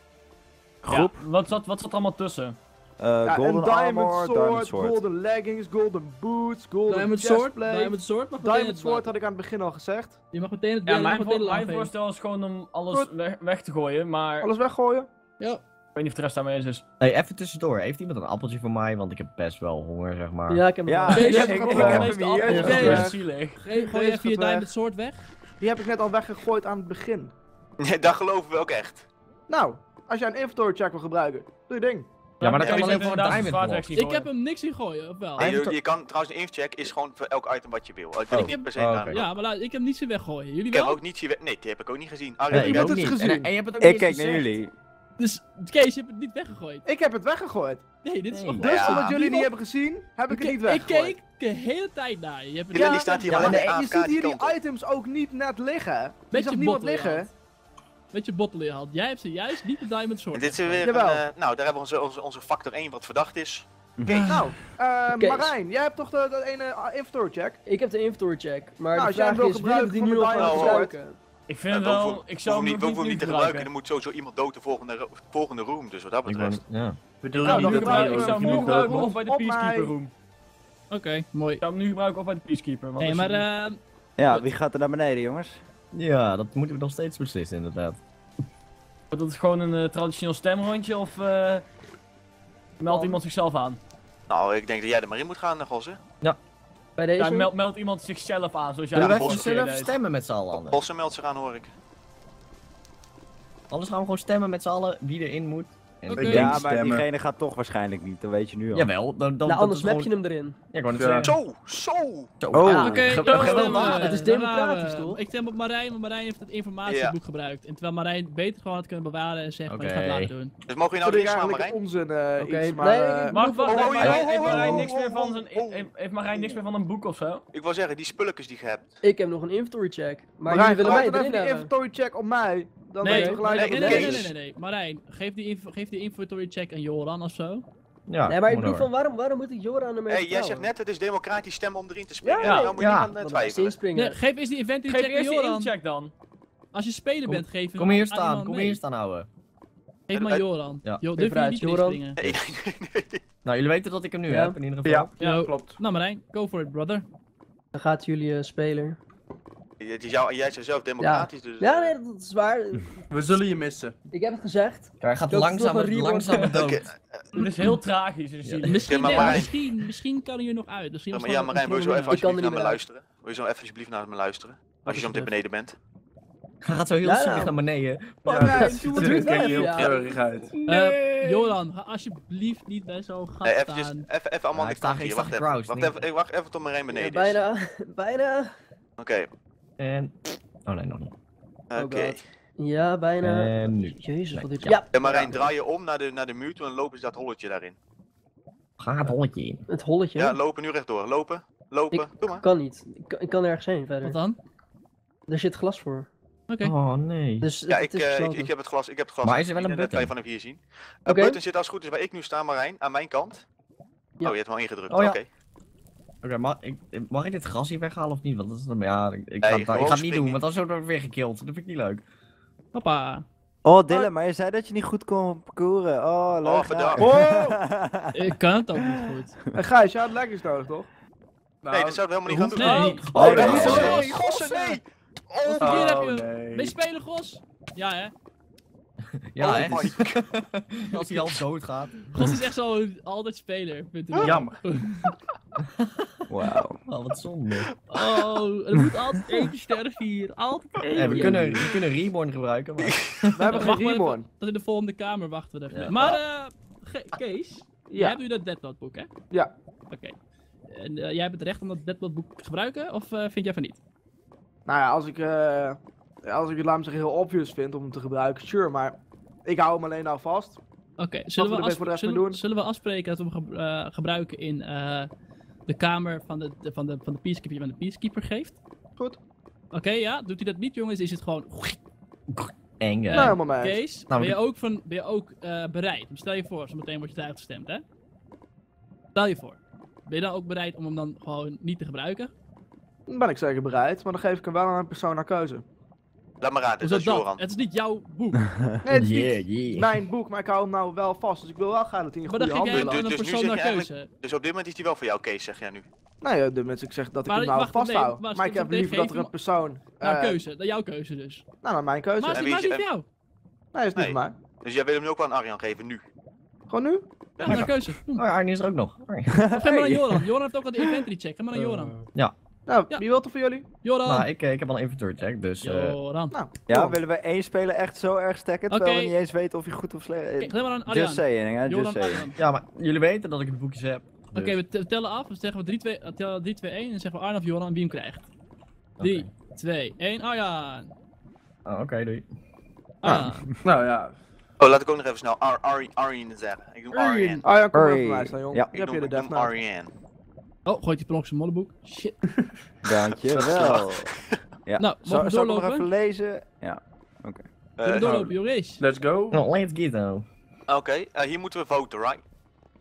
Groep. Ja, wat, zat, wat zat er allemaal tussen? Eh, Ja, golden een Diamond armor, Sword, diamond sword. Golden Leggings, Golden Boots, Golden Diamond Sword. Diamond Sword mag Diamond Sword had ik aan het begin al gezegd. Je mag meteen het Ja, mijn, meteen voor- de mijn voorstel is gewoon om alles weg, weg te gooien, maar Alles weggooien? Ja. ik weet niet of de rest daarmee is. Hey, even tussendoor. Heeft iemand een appeltje voor mij? Want ik heb best wel honger, zeg maar. Ja, ik heb Ja. Kees, ik- heb hem hier. Gooi even je. Diamond Sword weg. Die heb ik net al weggegooid aan het begin. Nee, dat geloven we ook echt. Nou, als jij een inventory check wil gebruiken, doe je ding. Ja, maar dat Ja, kan ik alleen heb voor een diamond. Ik heb hem niks in gooien, of wel? Je, je kan trouwens een incheck is gewoon voor elk item wat je wil. Ik wil Oh. niet per se Oh. Ja, maar laat- ik heb niets in weggooien. Jullie Ik heb wel? ook niet zien. we- Nee, die heb ik ook niet gezien. Ah, Nee, ja, ik hebt het niet. gezien. En, en je hebt het ook Ik niet kijk naar jullie. Dus, Kees, je hebt het niet weggegooid. Ik heb het weggegooid. Nee, dit is Nee. toch Dus Ja. omdat jullie niet hebben gezien, heb ik het niet ik weggegooid. keek de hele tijd naar je. Je hebt Ja, Lily staat hier ja, de je ziet hier die items ook niet net liggen. Je Met zag je niemand in je liggen. Met je bottle in je hand. Jij hebt ze juist niet de diamond En sword. dit is weer een, eh, nou, daar hebben we onze, onze, onze factor 1 wat verdacht is. Nou, eh. Marijn, jij hebt toch de, dat ene ah, inventory check? Ik heb de inventory check, maar Nou, de als jij hem vraag wil is, we die nu de diamond gebruiken? Ik vind we wel, ik zou hem niet, niet niet te gebruiken. gebruiken. Er moet sowieso iemand dood de volgende, volgende room. Dus wat dat Ik betreft. niet- ja. Ik bedoel Nou, niet dat gebruiken ik zou hem nu gebruiken of bij de op mij. Peacekeeper room. Oké, mooi. Ik zou hem nu gebruiken of bij de Peacekeeper. Nee, maar je- eh, Ja, wie gaat er naar beneden, jongens? Ja, dat moeten we nog steeds beslissen, inderdaad. Dat is gewoon een eh, traditioneel stemrondje of eh meldt iemand zichzelf aan? Nou, ik denk dat jij er maar in moet gaan, Gosse. Bij deze? Ja, meldt iemand zichzelf aan, zoals jij zullen we even deed. stemmen met z'n allen? Gosse meldt zich aan, hoor ik. Anders gaan we gewoon stemmen met z'n allen wie erin moet. En Ja, maar stemmen. diegene gaat toch waarschijnlijk niet, dat weet je nu al. Jawel, dan, dan, nou, anders map gewoon... je hem erin. Ja, ik wou net Ja. zeggen. Zo, zo. Zo. Oh. Oké, we. Het is democratisch, toch? Ik stem op Marijn, want Marijn heeft het informatieboek gebruikt. En terwijl Marijn beter gewoon had kunnen bewaren en zeggen van ik ga het laten doen. Dus mogen we nou slaan, eigenlijk Marijn? onzin eh, Oké, iets, maar... nee, eh, ik- Mag heeft oh, Marijn- oh, heeft oh, Marijn oh, niks oh, meer van oh, zijn, oh. heeft- Marijn niks meer van een boek of zo? Ik wil zeggen, die spulletjes die je hebt. Ik heb nog een inventory check, maar jullie willen mij gebruik dan erin hebben. inventory check op mij. Dan Nee, weten we gelijk nee, nee, nee, nee, nee, nee. Marijn, geef die, info, geef die inventory check aan Joran of zo. Ja, Nee, maar ik bedoel van waarom, waarom moet ik Joran ermee Hé, hey, jij zegt net, het is democratisch stemmen om erin te springen. Ja, nou moet je ja. niet aan Dan mag ik twijfelen. inspringen. Nee, geef eens die inventory Geef check aan Joran. incheck dan. Als je speler Kom- bent, geef hem Kom hier aan staan, kom hier staan houden. Geef maar Joran. ja. Jo, durf je niet Joran. inspringen? Nee, nee, nee. Nou, jullie weten dat ik hem nu Ja. heb, in ieder geval. Ja, klopt. Nou Marijn, go for it brother. Dan gaat jullie eh, speler. Het is jou, jij bent zelf democratisch, dus... Ja, eh, nee, dat is waar. We zullen je missen. Ik heb het gezegd. Ja, hij gaat rework. langzaam dood. Het is heel tragisch. Dus Ja. Misschien, ja, Marijn- misschien, misschien kan hij er nog uit. Misschien Ja, maar ja, Marijn, wil je zo even alsjeblieft naar me luisteren? Wil je zo even alsjeblieft naar me luisteren? Als je zo meteen beneden bent. Hij gaat zo heel Ja, zielig nou. naar beneden. Marijn, doe het heel ja. treurig uit. Eh, ga alsjeblieft niet bij zo'n gat Nee, eventjes, staan. even, even allemaal Ja, ik sta- hier. Wacht even. Wacht even, ik wacht even tot Marijn Ja, beneden is. bijna, bijna. Oké, En... Oh nee, nog niet. oké. God. Ja, bijna. En nu. Jezus, wat dit... Ja. Ja, En Marijn, draai je om naar de, naar de muur toe en lopen ze dat holletje daarin. Ga het holletje in. het holletje. Ja, lopen nu rechtdoor. Lopen, lopen. Doe maar. kan niet. Ik kan, ik kan nergens heen verder. Wat dan? Er zit glas voor. Oké. Oh nee. Dus Ja, ik, eh, ik, ik heb het glas, ik heb het glas. Maar is er wel een dat button? kan je vanaf hier zien. Een Oké. button zit als het goed is waar ik nu sta, Marijn, aan mijn kant. Ja. Oh, je hebt hem al ingedrukt. Oh, ja. Oké. Oké, mag, ik, mag ik dit gras hier weghalen of niet? Want dat is dan, ja, ik, ik, Nee, ga, het- ik ga het niet springen. doen, want dan word ik weer gekild. Dat vind ik niet leuk. Hoppa. Oh, Dylan, maar je zei dat je niet goed kon parcouren. Oh, leuk. Oh, bedankt. Ik kan het ook niet goed. Hey, Gijs, jij had leggings nodig, toch? Nee, dat zouden we helemaal niet gaan doen. Nee. niet. Oh, nee, gossen, nee! Oh, keer heb Oh, je... nee. Ben je speler, Gos? Ja, hè? Ja, oh hè? Als hij al dood gaat. Gos is echt zo altijd speler. Jammer. Wauw. Oh, wat zonde. Oh, er moet altijd eentje sterven hier. Altijd eentje. Ja, we, kunnen, we kunnen Reborn gebruiken, maar... We hebben geen maar even, Reborn. Dat in de volgende kamer wachten we even. Ja. Maar, eh, Ge- Kees, jij Ja. hebt nu dat Dead Note boek, hè? Ja. Oké. En eh, jij hebt het recht om dat Dead Note boek te gebruiken, of eh, vind jij van niet? Nou ja, als ik, eh, als ik het, laat me zeggen, heel obvious vind om hem te gebruiken, sure, maar ik hou hem alleen nou vast. Oké, zullen, we we best voor de rest zullen, mee doen? zullen we afspreken dat we hem ge- eh, gebruiken in eh, de kamer van de, de- van, de, van de Peacekeeper die aan de Peacekeeper geeft? Goed. Oké, ja. Doet hij dat niet, jongens, is het gewoon... Eng, hè? Nou, helemaal. Kees, Nou, ben je ook, van, ben je ook eh, bereid? Stel je voor, zo meteen wordt je eruit gestemd, hè? Stel je voor. Ben je dan ook bereid om hem dan gewoon niet te gebruiken? Dan ben ik zeker bereid, maar dan geef ik hem wel aan een persoon naar keuze. Laat maar raden, dat is? Joran. Het is niet jouw boek. Nee, het is Yeah, niet yeah. mijn boek, maar ik hou hem nou wel vast, dus ik wil wel graag dat hij in Maar dan goede handen Dus- aan een dus nu zeg je. Dus op dit moment is die wel voor jou, Kees, zeg jij nu. Nou ja, de mensen, ik zeg dat ik hem nou wacht, vast nee, hou. maar ik heb liever dat er een persoon... Naar eh, keuze, naar jouw keuze dus. Nou, naar mijn keuze. Maar is niet, maar wie is is- niet voor jou. Nee, is niet Nee. voor mij. Dus jij wil hem nu ook wel aan Arjan geven, nu. Gewoon nu? Ja, naar keuze. Hm. Oh, Arnie is er ook nog. Geef maar aan Joran. Joran heeft ook al de inventory check. Ga maar aan Joran. Ja. Nou, Ja. wie wil er voor jullie? Joran. Nou, ik, eh, ik heb al een inventory check, dus... eh, Joran. Nou, Ja, willen we één speler echt zo erg stacken, terwijl Oké. we niet eens weten of hij goed of slecht Kijk, is? maar aan Arjan. Just saying, hè, just Joran, saying. Arjan. ja, maar jullie weten dat ik het boekjes heb. Oké, dus- we te- tellen af. Dan zeggen we 3, 2, eh, tellen 3, 2, 1 en dan zeggen we Arjan of Joran wie hem krijgt. 3, 2, 1, Arjan. Oh, Oké, doei. Arjan. Nou ja, Oh, laat ik ook nog even snel Ar Ar Arjen zeggen. Ik noem Arjen. Ah ja, kom Hurry. voor mij staan, jong. Ja. Ik Ik heb noem, je de death. Arjen. Oh, gooit hij per ongeluk zijn modderboek. Shit. Dankjewel. Ja, Nou, zal, zal ik hem nog doorlopen? even lezen? Ja. Kunnen Eh, we doorlopen, jongens? let's go. Oh, let's get though. Oké, eh, hier moeten we voten, right?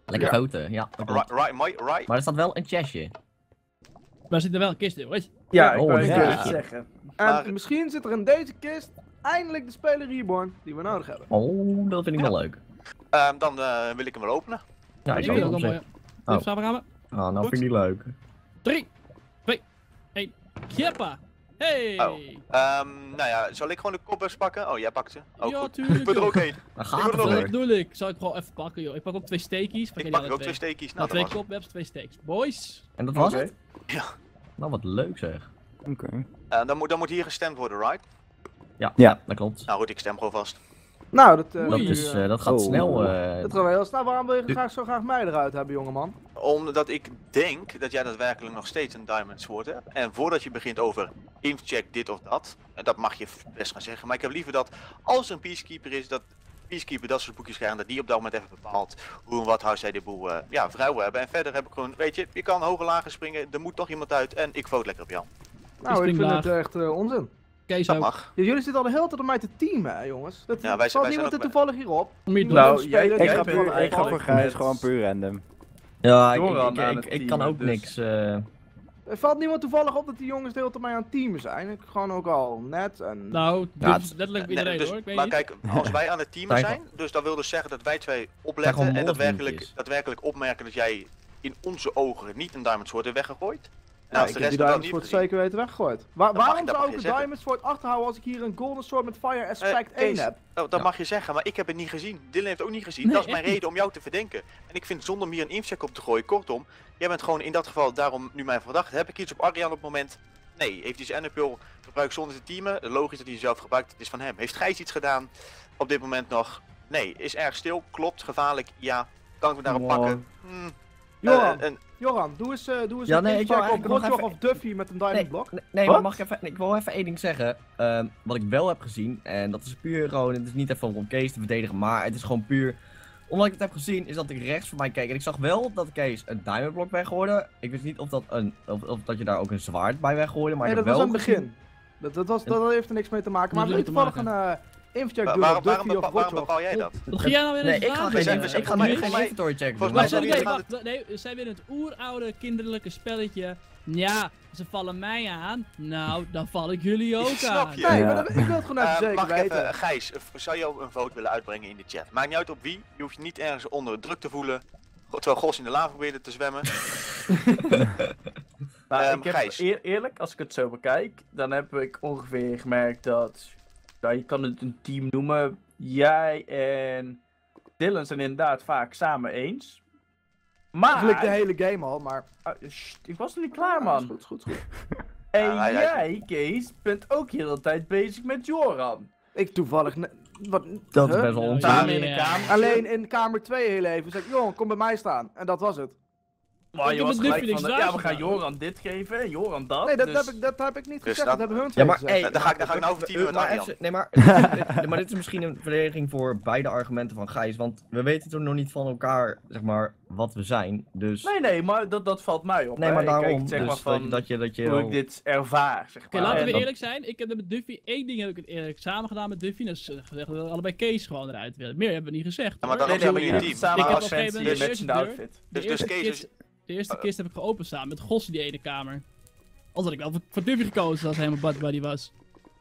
Lekker Ja. foto, ja. Right, right, right? Maar er staat wel een chestje. Maar er zit er wel een kist in, jongens. Ja, ik Oh, ja. het zeggen. En Maar- misschien zit er in deze kist eindelijk de speler Reborn die we nodig hebben. Oh, dat vind ik wel leuk. Ehm, dan eh, wil ik hem wel openen. Ja, ik het op wel zich. Oh. Ah, nou Goed. vind ik die leuk. 3, 2, 1. Kjeppa. Hey. Oh. Ehm, nou ja, zal ik gewoon de kopbus pakken? Oh, jij pakt ze. Oh, ja, goed. Ik tuurlijk. ben er ook één. Daar Ik gaat wil het er nog Dat bedoel ik. Zal ik gewoon even pakken, joh. Ik pak ook twee steakies. Ik pak ook twee steekjes. Nou, Nou, twee kopwebs, twee steaks. Boys. En dat was het? Ja. Nou, wat leuk zeg. Oké. Eh, dan, moet, dan moet hier gestemd worden, right? Ja, Ja. dat klopt. Nou goed, ik stem gewoon vast. Nou, dat, eh, Dat, is, eh, dat gaat Oh. snel. eh, dat gaan we heel snel. Waarom wil je graag, zo graag mij eruit hebben, jongeman? Omdat ik denk dat jij daadwerkelijk nog steeds een Diamond Sword hebt. En voordat je begint over incheck dit of dat, en dat mag je best gaan zeggen. Maar ik heb liever dat als er een Peacekeeper is, dat Peacekeeper dat soort boekjes krijgen. Dat die op dat moment even bepaalt hoe en wat huis zij de boel eh, ja, vrij wil hebben. En verder heb ik gewoon, weet je, je kan hoger lager springen. Er moet toch iemand uit en ik vote lekker op jou. Nou, ik vind laag. het echt eh, onzin. Kees Dat ook. mag. Ja, jullie zitten al de hele tijd om mij te teamen, hè, jongens. Dat, Ja, wij zijn- valt wij niemand er toevallig hierop? Om Nou, jij- spelen, jij Ik jij ga, puur, ik ga voor Gijs, gewoon puur random. Ja, ik, kan ook dus- niks. eh, Er valt niemand toevallig op dat die jongens de hele tijd mij aan het teamen zijn. Ik gewoon ook al net en... Nou, Ja, is letterlijk iedereen dus- hoor. Ik weet maar niet. kijk, als wij aan het teamen Zijn dus dat wil dus zeggen dat wij twee opletten en daadwerkelijk, daadwerkelijk opmerken dat jij in onze ogen niet een Diamond Sword hebt weggegooid. Ja, als ik de heb rest die dat Diamond Sword zeker weten weggegooid. Waarom zou ik een. Diamond Sword achterhouden als ik hier een Golden Sword met Fire Aspect Eh, 1 Kees, heb? Oh, dat Ja. mag je zeggen, maar ik heb het niet gezien. Dylan heeft het ook niet gezien. Nee, dat is mijn reden om jou te verdenken. En ik vind zonder meer een incheck op te gooien. Kortom, jij bent gewoon in dat geval daarom nu mijn verdachte. Heb ik iets op Arjan op het moment? Nee. Heeft hij zijn NPL gebruikt zonder te teamen? Logisch dat hij zelf gebruikt. Het is van hem. Heeft Gijs iets gedaan? Op dit moment nog? Nee. Is erg stil? Klopt. Gevaarlijk? Ja. Kan ik me daarop Wow. pakken? Hmm. Johan, Eh, en- Johan, doe eens, eh, doe eens Ja, een nee, ik check op Rotjoch even- of Duffy met een Diamond Nee, Block. nee, nee maar Wat? mag ik, even, ik wil even één ding zeggen. Ehm, wat ik wel heb gezien, en dat is puur gewoon, het is niet even om Kees te verdedigen, maar het is gewoon puur, omdat ik het heb gezien, is dat ik rechts voor mij keek. En ik zag wel dat Kees een diamond block weggooide. Ik wist niet of dat, een, of, of dat je daar ook een zwaard bij weggooide, maar nee, ik dat heb was wel aan het gezien- begin. Dat, dat, was, dat heeft er niks mee te maken. Maar Dat wil heeft er toevallig een wa- waarom, waarom, bepa- bepaal jij dat? Wat ga jij nou weer Nee, ik ga geen, ik ga nu geen inventory check doen. volgens Maar mij nee, we wacht, nee, we zijn weer het oeroude kinderlijke spelletje. Ja, ze vallen mij aan. Nou, dan val ik jullie ook Snap aan. je? Nee, Ja. maar dat- ik wil het gewoon even Eh, zeker mag ik weten. even, Gijs, eh, zou je een vote willen uitbrengen in de chat? Maakt niet uit op wie, je hoeft je niet ergens onder druk te voelen. Terwijl Gos in de lava probeerde te zwemmen. Nou, Ehm, ik heb Gijs. eer- eerlijk, als ik het zo bekijk, dan heb ik ongeveer gemerkt dat, nou, je kan het een team noemen. Jij en Dylan zijn inderdaad vaak samen eens. Maar, Eigenlijk de hele game al, maar... Ah, sst, ik was nog niet klaar, Ah, man. Goed, goed, goed. En Ja, jij, Kees, bent ook de hele tijd bezig met Joran. Ik toevallig... Wat, Dat is best wel onzin. ja. De kamer. Alleen in kamer 2 heel even. Zeg ik, joh, kom bij mij staan. En dat was het. Maar je was gelijk van, de- ja, we gaan. Joran dit geven en Joran dat. Nee, dat, dus... heb, ik, dat heb ik niet Dus gezegd. Dat hebben hun Ja, maar gezegd. hey, Dan ga ik- dan ga ik nou over met maar Arjan. even- Nee, maar, maar dit is misschien een verdediging voor beide argumenten van Gijs, want we weten toen nog niet van elkaar, zeg maar, wat we zijn. Dus, Nee, nee, maar dat, dat valt mij op. nee, hè. maar kijk daarom, zeg dus maar van dat, dat je, dat je hoe ik dit ervaar, zeg Oké, maar. laten we eerlijk zijn. Ik heb met Duffy één ding heb ik het eerlijk samen gedaan met Duffy. Dat is eh, gezegd dat we allebei Kees gewoon eruit willen. Meer hebben we niet gezegd. Ja, maar Nee, hebben jullie je team. samen als fans matchende eerste outfit. Dus- dus Kees kist, de eerste kist heb ik geopenstaan met Gos in die ene kamer. Als had ik wel voor, Duffy gekozen als hij mijn bad buddy was.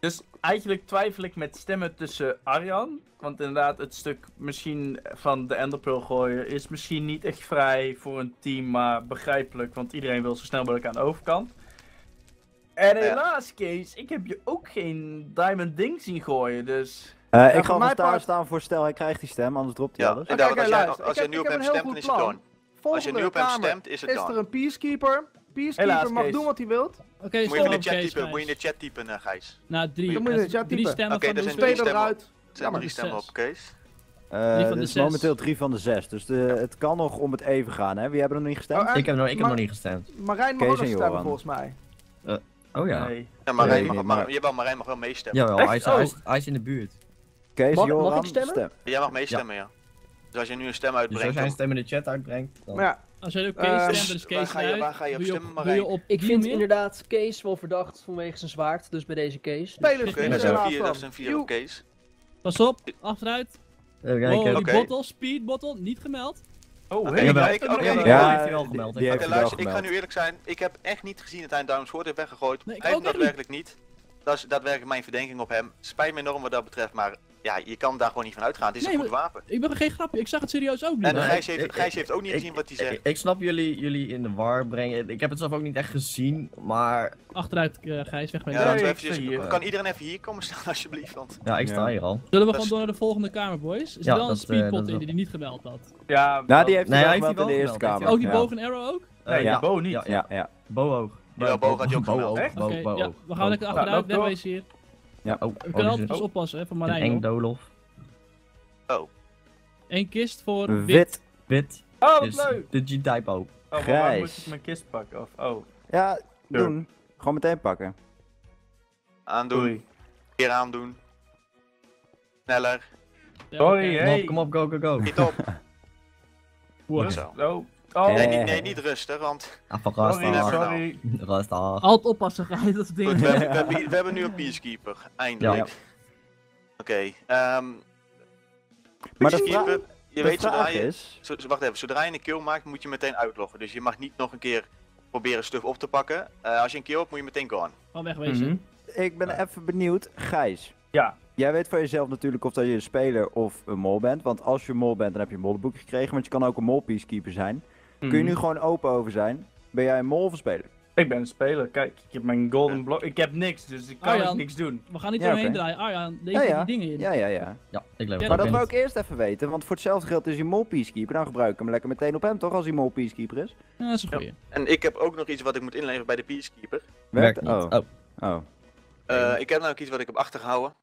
Dus eigenlijk twijfel ik met stemmen tussen Arjan. Want inderdaad, het stuk misschien van de Enderpearl gooien is misschien niet echt vrij voor een team, maar begrijpelijk. Want iedereen wil zo snel mogelijk aan de overkant. En Ja. helaas, Kees, ik heb je ook geen Diamond Ding zien gooien, dus... Eh, ik ga mijn vast daar part- staan voor stel hij krijgt die stem, anders dropt hij Ja, alles. inderdaad, als jij, luister, als ik jij heb- nu ik op heb hem stemt, dan is het plan. Done. Als je Volgende nu op hem kamer stemt, is het is er een peacekeeper. Peacekeeper Helaas, mag Kees. doen wat hij wilt. Oké, Moet je in de chat typen, moet je in Gijs. de chat typen, eh, Gijs. Nou, drie. Dan moet je in de chat drie typen. stemmen Oké, van de zijn drie Speler stemmen. eruit. Er zijn maar drie stemmen op, Kees. Eh, Drie van dit de is zes. momenteel drie van de zes. Dus de, het kan nog om het even gaan, hè? Wie hebben er nog niet gestemd? Oh, en Ik heb, nog, ik heb nog niet gestemd. Marijn mag Kees ook nog en stemmen Johan. volgens mij. Oh ja. Nee. Ja, Marijn, Nee, mag, maar- maar, jawel, Marijn Dus als je nu een stem Dus als uitbrengt, jij een stem in de chat uitbrengt, dan... Maar ja, Als jij ook Eh, Kees stemt, dan is waar Kees ga je- waar ga je op stemmen, je op Ik die vind inderdaad Kees wel verdacht vanwege zijn zwaard, dus bij deze Kees. spelers Oké, kiezen dat helaas vier, van. dat zijn vier Joe. op Kees. Pas op, achteruit. Even kijken. die Oké. bottle, speed bottle, niet gemeld. Oh, Oké, hey, oké, ja, die heeft hij wel gemeld, Die Oké, wel luister, ik ga nu eerlijk zijn. Ik heb echt niet gezien dat hij een Diamond Sword heeft weggegooid. Nee, ik hij heeft daadwerkelijk niet. Dat is daadwerkelijk mijn verdenking op hem. Spijt me enorm wat dat betreft, maar ja, je kan daar gewoon niet van uitgaan. Het is Nee, een goed wapen. Ik ben geen grapje, ik zag het serieus ook niet. En Nee, Gijs heeft, ik- Gijs heeft ook niet ik- gezien wat hij zegt. ik snap jullie, jullie in de war brengen. Ik heb het zelf ook niet echt gezien, maar Achteruit, eh, Gijs, weg met Ja, je. hier. kan iedereen even hier komen staan alsjeblieft? Want ja, ik sta Ja. hier al. Zullen we Dat gewoon is- door naar de volgende kamer, boys? Is Ja, er wel een dat, eh, speedpot in die niet gemeld had? Ja, Nou, die heeft Nee, hij wel in die de eerste kamer. Oh, die bow en arrow ook? Nee, Eh, ja, ja. Bo niet. Ja, Ja, ja. Bo ook. Ja, Bo had hij ook Bo gemeld. ook. Bo, ook. we gaan lekker Nou, achteruit door. wegwezen hier. Ja. Oh, We oh, kunnen er altijd eens oppassen, hè, van een Marijn. eng joh. doolhof. Eén kist voor wit. Wit. Wit Oh, wat is leuk! de G-type ook. Oh, Grijs. moet ik mijn kist pakken? Of, oh, Ja, doen. Gewoon meteen pakken. Aandoen, oei. weer aandoen. Sneller, Ja, Sorry, oké. hè. Kom op, kom op, go, go, go. niet op. Goed. Zo. Oh. Nee, niet, nee, niet rustig, want Ah, van Sorry, sorry. Rustig. Altijd oppassen, Gijs, dat soort dingen. we, hebben, we, hebben, we hebben nu een peacekeeper, eindelijk. Ja. Oké, ehm Maar de peacekeeper, vraag, je de weet zodra vraag je, is... zo, wacht even, zodra je een kill maakt moet je meteen uitloggen. Dus je mag niet nog een keer proberen stuff op te pakken. Eh, als je een kill hebt moet je meteen gone. Gewoon wegwezen. Mhm. Ik ben even benieuwd. Gijs. Ja. Jij weet van jezelf natuurlijk of dat je een speler of een mol bent. Want als je een mol bent, dan heb je een mollenboek gekregen. Want je kan ook een mol peacekeeper zijn. Kun je Mhm. nu gewoon open over zijn? Ben jij een mol of een speler? Ik ben een speler. Kijk, ik heb mijn golden block. Ik heb niks, dus ik kan Arjan. ook niks doen. We gaan niet Ja, doorheen oké. draaien. Arjan, lees Ja, er ja. die dingen in. Ja, ja, ja. Ja, ik leef Maar ook dat wou ik eerst even weten. Want voor hetzelfde geld is die mol peacekeeper. Dan gebruik ik hem lekker meteen op hem, toch? Als hij mol peacekeeper is. Ja, dat is een goeie. En ik heb ook nog iets wat ik moet inleveren bij de peacekeeper. Werkt het? niet. Oh. Oh. oh. Eh, ik heb namelijk iets wat ik heb achtergehouden.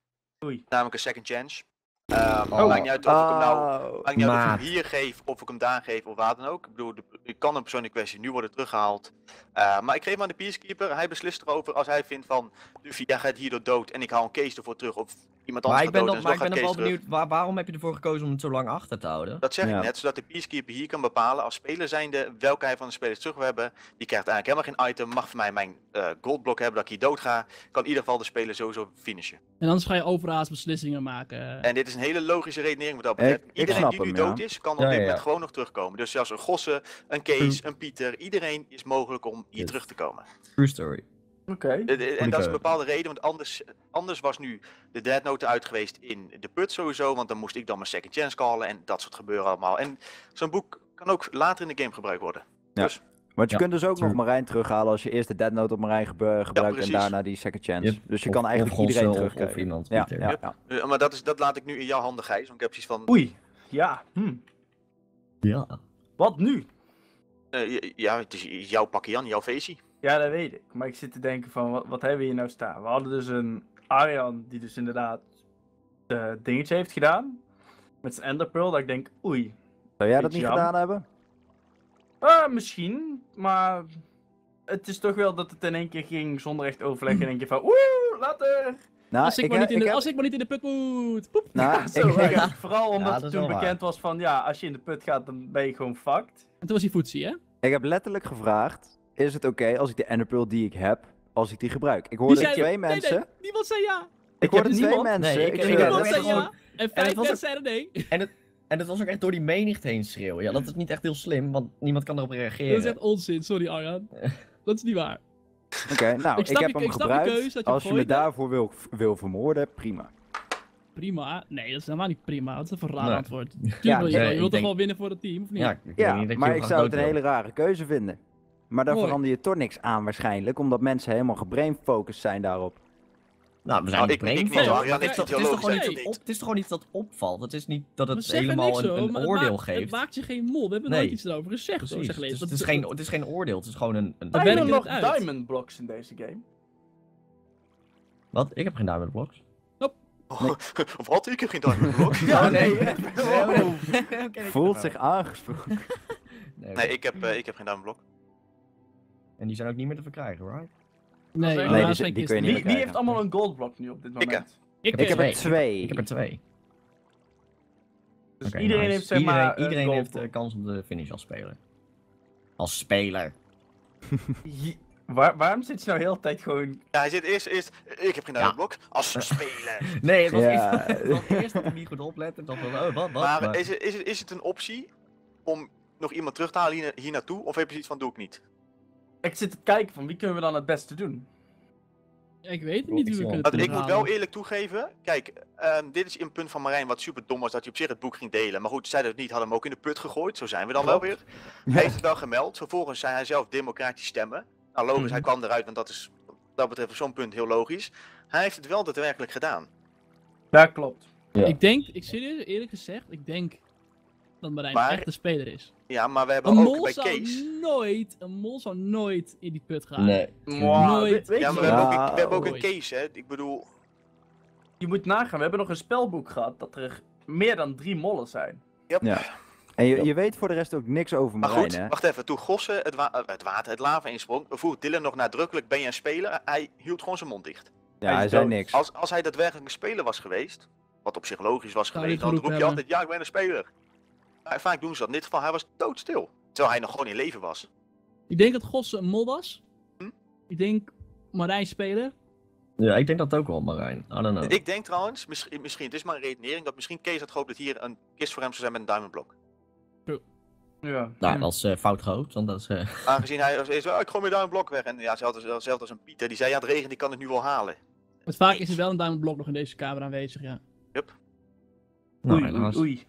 Oei. Namelijk een second chance. Ehm Oh. Maakt niet uit of ik hem nou Oh. Maakt niet uit of ik Maat. hem hier geef of ik hem daar geef of waar dan ook. Ik bedoel, de, ik kan een persoonlijke kwestie nu worden teruggehaald. Eh, maar ik geef hem aan de peacekeeper. Hij beslist erover als hij vindt van... Duffy, jij gaat hierdoor dood en ik haal een case ervoor terug. Of iemand Maar anders ik ben, dan, dood maar ik ben wel benieuwd, waar, waarom heb je ervoor gekozen om het zo lang achter te houden? Dat zeg Ja. ik net, zodat de peacekeeper hier kan bepalen als speler zijnde welke hij van de spelers terug wil hebben. Die krijgt eigenlijk helemaal geen item, mag voor mij mijn eh goldblok hebben dat ik hier dood ga. Kan in ieder geval de speler sowieso finishen. En anders ga je overhaatsbeslissingen maken. En dit is een hele logische redenering wat dat betreft. Ik- Iedereen die nu hem, dood ja. is, kan op Ja, dit moment ja. gewoon nog terugkomen. Dus zelfs een Gosse, een Kees, een Pieter, iedereen is mogelijk om hier Yes. terug te komen. True story. Oké. Eh, eh, En dat is een bepaalde reden, want anders, anders was nu de Dead Note uit geweest in de put sowieso, want dan moest ik dan mijn second chance callen en dat soort gebeuren allemaal. En zo'n boek kan ook later in de game gebruikt worden. Ja. Dus Want je Ja, kunt dus ook true. nog Marijn terughalen als je eerst de Dead Note op Marijn gebruikt en precies. daarna die second chance. Yep. Dus je Of- kan eigenlijk of iedereen terugkrijgen. Of iemand, ja, ja, Yep. ja. eh, maar dat, is, dat laat ik nu in jouw handen, Gijs, want ik heb zoiets van, Oei. Ja. Hm. Ja. Wat nu? eh, ja, het is jouw pakje Jan, jouw feestje. Ja, dat weet ik. Maar ik zit te denken van, wat, wat hebben we hier nou staan? We hadden dus een Arjan die dus inderdaad de dingetje heeft gedaan. Met zijn Ender Pearl, dat ik denk, oei. Zou jij dat niet jam. gedaan hebben? Ah, misschien, maar het is toch wel dat het in één keer ging zonder echt overleg. In één keer van, woe, later! Nou, als, ik maar heb- niet in de, heb- als ik maar niet in de put moet. Poep. nou, Zo, ik-. Vooral omdat Ja, het toen waar. bekend was van, ja, als je in de put gaat, dan ben je gewoon fucked. En toen was hij voetsie, hè? Ik heb letterlijk gevraagd: is het oké als ik de Enderpearl die ik heb, als ik die gebruik? Ik hoorde zei- twee nee, nee, mensen. niemand zei ja. Ik hoorde twee niemand- mensen. Nee, ik- ik. Niemand dat zei ja. En het vijf mensen zeiden nee. En het was ook echt door die menigte heen schreeuwen. Ja, dat is niet echt heel slim, want niemand kan erop Dat reageren. is echt onzin, sorry Arjan. Dat is niet waar. Oké, nou, Ik heb je- hem ik snap je gebruikt. dat je als je me daarvoor wil, wil vermoorden, prima. Prima. Nee, dat is helemaal niet prima. Dat is een verraad Nee. antwoord. Ja, Tuurlijk, je, nee, je ik wilt toch wel winnen voor het team, of niet? Ja, ik Ja, niet dat je maar ik zou het een hele rare keuze vinden. Maar daar Mooi. verander je toch niks aan waarschijnlijk, omdat mensen helemaal gebrainfocust zijn daarop. Nou, we zijn Nou, niet ik- ik niet, brainfucked. hoor. Ja, Het is toch- het is toch theologisch gewoon iets dat niet. op- Het is toch gewoon iets dat opvalt. Het is niet dat het helemaal niks, een, oordeel maakt- geeft. Het maakt je geen mol. We hebben Nee. nooit iets erover gezegd. Precies. zeg Dus het, is geen, het is geen oordeel, het is gewoon een... een... Zijn er nog diamond blocks in deze game? Wat? Ik heb geen diamond blocks. Of wat? Ik heb geen diamond block. Ja, nee. Voelt zich aangesproken. Nee, Nee, ik heb, ik heb geen diamond block. En die zijn ook niet meer te verkrijgen, right? Nee, Nee, helaas die- die kun je kist. niet Wie, meer wie heeft allemaal een gold block nu op dit moment? Ik, heb Ik heb twee. er twee. Ik heb er twee. Dus iedereen nice. heeft zeg iedereen, maar een Iedereen gold heeft de kans om de finish als speler. Als speler. Waar, waarom zit je nou heel de tijd gewoon... Ja, hij zit eerst, eerst ik heb geen diamond Ja. block, als speler. Nee, het was Ja. eerst, het was eerst dat ik niet goed opletten. Dacht ik, oh, wat, wat? Maar Maar- is het, is, het, is het een optie om nog iemand terug te halen hier, hier naartoe? Of heb je zoiets van, doe ik niet? Ik zit te kijken van wie kunnen we dan het beste doen? Ik weet Klopt, niet hoe we kunnen Want ik moet wel eerlijk toegeven, kijk, ehm, dit is een punt van Marijn wat super dom was dat hij op zich het boek ging delen. Maar goed, zij dat niet, hadden hem ook in de put gegooid, zo zijn we dan wel weer. Hij heeft het wel gemeld, vervolgens zei hij zelf democratisch stemmen. Nou logisch, Mhm. hij kwam eruit, want dat is wat dat betreft op zo'n punt heel logisch. Hij heeft het wel daadwerkelijk gedaan. Ja, klopt. Ja. Ik denk, ik serieus, eerlijk gezegd, ik denk dat Marijn Maar- echt een speler is. Ja, maar we hebben Een ook mol bij zou Kees... nooit, een mol zou nooit in die put gaan. Nee. Nooit. weet Ja, maar we hebben ook, een- we hebben ook een Nooit. case, hè. Ik bedoel, Je moet nagaan, we hebben nog een spelboek gehad dat er meer dan drie mollen zijn. yep. Ja. En je, je weet voor de rest ook niks over Maar Marijn, goed, hè? wacht even. Toen Gosse het, wa- eh, het water, het lava insprong, vroeg Dylan nog nadrukkelijk, ben je een speler? Hij hield gewoon zijn mond dicht. Ja, hij zei dood. niks. Als, als hij daadwerkelijk een speler was geweest, wat op zich logisch was geweest, dan roep je altijd, ja, ik ben een speler. Maar vaak doen ze dat. In dit geval, hij was doodstil. Terwijl hij nog gewoon in leven was. Ik denk dat Gosse een mol was. Hm? Ik denk Marijn speler. Ja, ik denk dat ook wel, Marijn. I don't know. Ik denk trouwens, misschien, misschien, het is maar een redenering, dat misschien Kees had gehoopt dat hier een kist voor hem zou zijn met een diamond block. Ja. Nou, dat is eh, fout gehoopt, want dat is... eh, Aangezien hij is, oh, ik gooi mijn diamond block weg. En ja, zelfs, zelfs als een Pieter, die zei, ja, het regent, die kan het nu wel halen. Want vaak is er wel een diamond block nog in deze kamer aanwezig, ja. nou, Oei, oei.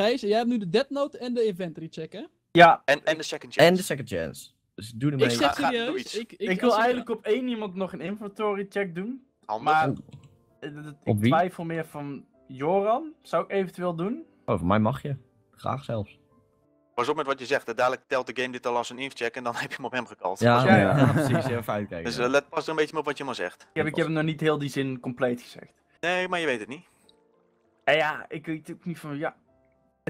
Gijs, jij hebt nu de Death Note en de inventory check, hè? Ja, En, en de second chance. En de second chance. Dus doe ermee. Ik zeg serieus, ik, ik, ik, wil eigenlijk op één iemand nog een inventory check doen. Handig. Maar Op ik twijfel meer van Joran. Zou ik eventueel doen? Oh, voor mij mag je. Graag zelfs. Pas op met wat je zegt, hè. dadelijk telt de game dit al als een inf-check en dan heb je hem op hem gekald. Ja, ja, ja, ja. precies. Even uitkijken. Dus eh, let pas er een beetje op wat je maar zegt. Ik heb, ik heb nog niet heel die zin compleet gezegd. Nee, maar je weet het niet. En ja, ik weet ook niet van, ja...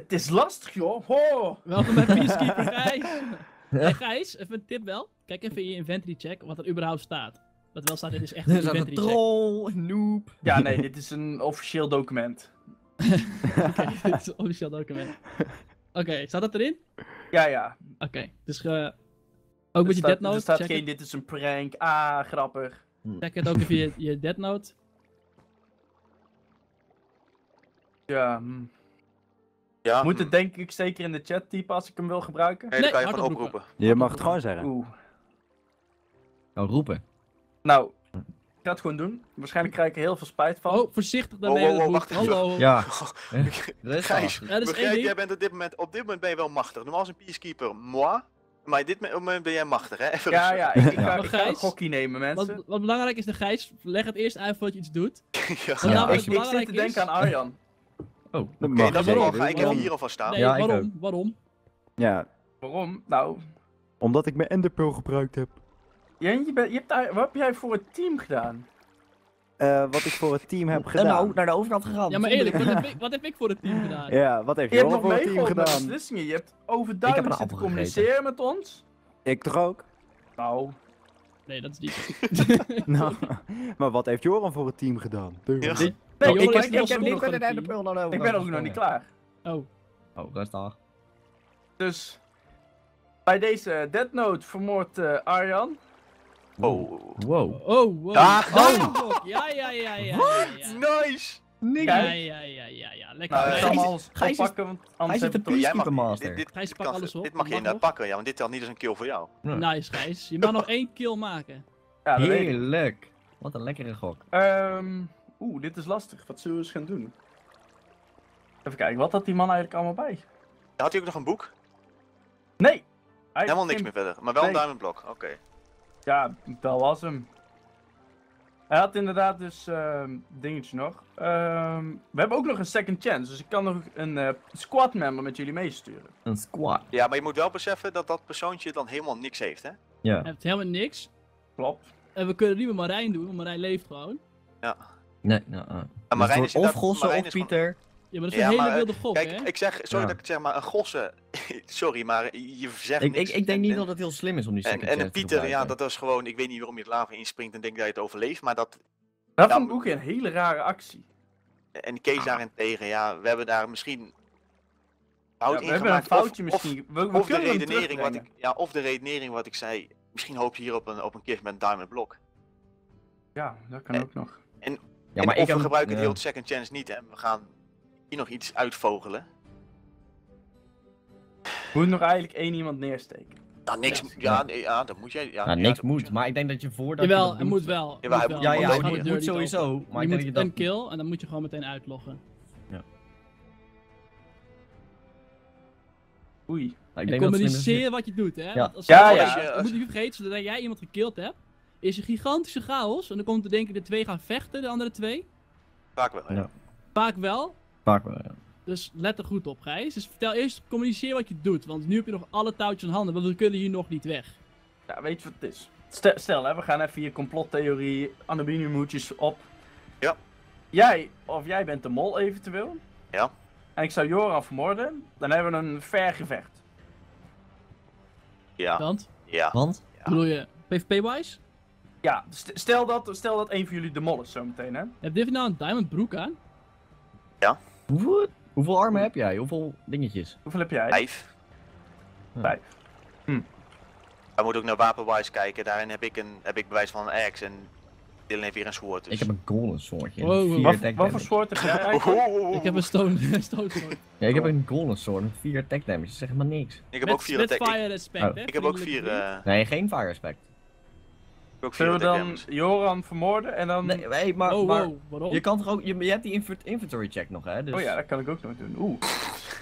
Het is lastig, joh. Ho! Welkom bij Peacekeeper Gijs. hey, Gijs, even een tip wel. Kijk even in je inventory check wat er überhaupt staat. Wat wel staat, dit is echt een inventory check. troll, noob. Ja, nee, dit is een officieel document. Oké, dit is een officieel document. Oké, staat dat erin? Ja, ja. Oké, dus eh ook met je Death Note, er staat check, geen, dit is een prank. Ah, grappig. check het ook even je, je Death Note. Ja, hm. Ja, Moet het denk ik zeker in de chat typen als ik hem wil gebruiken? Nee, dan kan je gewoon oproepen. Je mag het gewoon zeggen. Oeh. Oh, roepen. Nou, ik ga het gewoon doen. Waarschijnlijk krijg ik er heel veel spijt van. Oh, voorzichtig Oh, daarmee oh, oh, het wacht. Hallo. Ja. Dat is Gijs. Ja, dat is begrijp, ding. jij bent op dit moment, op dit moment ben je wel machtig. Normaal is een peacekeeper moi, maar dit me- moment ben jij machtig, hè? Even Ja, ja, ik, ik ga, Maar ik ga een gokkie nemen, mensen. Wat, wat belangrijk is, de Gijs, leg het eerst uit voordat je iets doet. ja. Ja, ik, het ik zit belangrijk te denken is... aan Arjan. Oh, Dat mag ga ik heb hier alvast staan. Nee, Ja, ik waarom? Waarom? Ja, Waarom? Nou, omdat ik mijn enderpearl gebruikt heb. Jen, je bent, je hebt daar, wat heb jij voor het team gedaan? Eh, wat ik voor het team heb En gedaan. nou, naar de overkant gegaan. Ja, maar eerlijk, wat heb ik, wat heb ik voor het team gedaan? Ja, wat heeft Je hebt nog voor het team gedaan? beslissingen. Je hebt heb overduidelijk zitten communiceren met ons. Ik toch ook? Nou, Nee, dat is niet. nou, maar wat heeft Joran voor het team gedaan? Ja. Nee, Oh, ik ik, heb- ik, ik heb niet- nog een team. ik ben ook nog niet klaar. Oh, Oh, rustig. Dus bij deze Dead Note vermoordt eh, Arjan. Oh. Wow. oh, wow. Ah, Block. Ja, ja, ja, ja. ja, ja. Nice! Ja, ja, ja, ja, ja. Lekker. Nou, ik alles Gijs is- oppakken, want Hij anders zit heb de toch... Jij mag, Peacekeeper Master. dit, dit, Gijs, pak alles op. dit mag je inderdaad pakken, ja, want dit telt niet als een kill voor jou. Nice, Gijs. Je mag nog één kill maken. Ja. Heerlijk. Wat een lekkere gok. Ehm, Oeh, dit is lastig. Wat zullen we eens gaan doen? Even kijken, wat had die man eigenlijk allemaal bij? Had hij ook nog een boek? Nee! Hij Helemaal niks geen- meer verder, maar wel een Nee. diamond block. Oké. Ja, dat was hem. Hij had inderdaad dus ehm dingetje nog. Ehm, we hebben ook nog een second chance, dus ik kan nog een eh, squad member met jullie meesturen. Een squad. Ja, maar je moet wel beseffen dat dat persoontje dan helemaal niks heeft, hè? Ja. Je hebt helemaal niks. Klopt. En we kunnen het niet met Marijn doen, want Marijn leeft gewoon. Nee, nou, uh. En Marijn Dus wordt of Gossen Marijn of Pieter. Ja, maar dat is Ja, een hele maar, wilde gok, Kijk, hè? ik zeg, sorry Ja. dat ik het zeg, maar een Gossen, sorry, maar je zegt Ik, ik, niks. ik denk En- niet en- dat het heel slim is om die En, second en chance een te Pieter, ja, dat is gewoon, ik weet niet waarom je het lava inspringt en denkt dat je het overleeft, maar dat, Dat Ja, vond ik ook een hele rare actie. en Kees daarentegen, ja, we hebben daar misschien Ja, fout we in hebben een foutje of- misschien. we we Of, de redenering wat ik, ja, of de redenering wat ik zei, misschien hoop je hier op een, op een kist met een diamond block. Ja, dat kan Eh, ook nog. Ja, En maar of ik we heb- gebruiken ja. de hele second chance niet en we gaan hier nog iets uitvogelen. Moet nog eigenlijk één iemand neersteken. Nou, niks, Ja. ja, nee, ja, dat moet jij, ja. Nou, ja, niks dat moet moet, je. maar ik denk dat je voordat je Jawel, dat het doet- moet wel. Ja, moet Ja, wel, ja, anders het moet, sowieso, open. maar je ik moet denk dat een kill en dan moet je gewoon meteen uitloggen. Oei. Nou, ik En denk dat communiceer wat je doet, hè? Ja. Want als Ja, als ja. je- je moet niet vergeten, zodra jij iemand gekild hebt, is er gigantische chaos. En dan komt er denk ik de twee gaan vechten, de andere twee. Vaak wel, ja. Ja. Vaak wel. Vaak wel, ja. Dus let er goed op, Gijs. Dus vertel eerst, communiceer wat je doet. Want nu heb je nog alle touwtjes in handen, want we kunnen hier nog niet weg. Ja, weet je wat het is? Stel, stel hè, we gaan even hier complottheorie, aluminiumhoedjes op. Ja. Jij, of jij bent de mol eventueel. Ja. En ik zou Joran vermoorden. Dan hebben we een ver gevecht. Ja, Want, ja. Want? bedoel je, PvP-wise? Ja, st- stel dat, stel dat een van jullie de mol is zometeen, hè? Heb Div nou een diamond broek aan? Hoeveel, hoeveel armen heb jij? Hoeveel dingetjes? Hoeveel heb jij? Vijf. Vijf. Hij moet ook naar wapenwise kijken, daarin heb ik, een, heb ik bewijs van een axe en Dylan heeft weer een sword. Dus. Ik heb een golden. Wow. Vier Wat, wat voor damage. soort heb jij Oh, eigenlijk? oh, oh, oh. Ik heb een stone, stone sword. Ja, ik heb een golden sword met 4 attack damage. Dat is maar niks. Ik heb Met- ook vier met attack. Ik, fire respect, Oh. hè? ik heb ook vier, eh, Nee, geen fire respect. Ook Zullen we dan. Joran vermoorden en dan... Nee, nee, maar, oh, maar wow, waarom? je kan toch ook, je, je hebt die inv- inventory check nog, hè? Dus... Oh ja, dat kan ik ook nog doen. Oeh.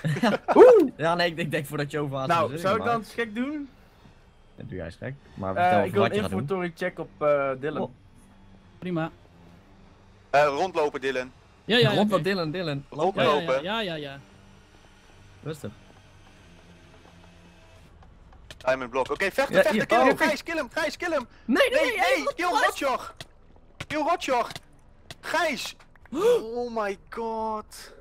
Ja, nee, ik, ik denk voordat je overhaast Nou, zou ik dan gek doen? Dat doe jij eens gek. Maar vertel ik wil wat een je gaat doen. inventory check op eh Dylan. Oh. Prima. Eh, rondlopen Dylan. Ja, ja, ja. Rond oké. wat Dylan, Dylan. Loop ja, ja, ja, Rondlopen. ja, ja, ja. Rustig. Diamond block. Oké, vechten, Ja, vechten, kill hem, Oh. Gijs, kill hem, Gijs, kill hem. Nee, Nee, nee, kill Rotjoch. Kill Rotjoch. Gijs. Oh my god.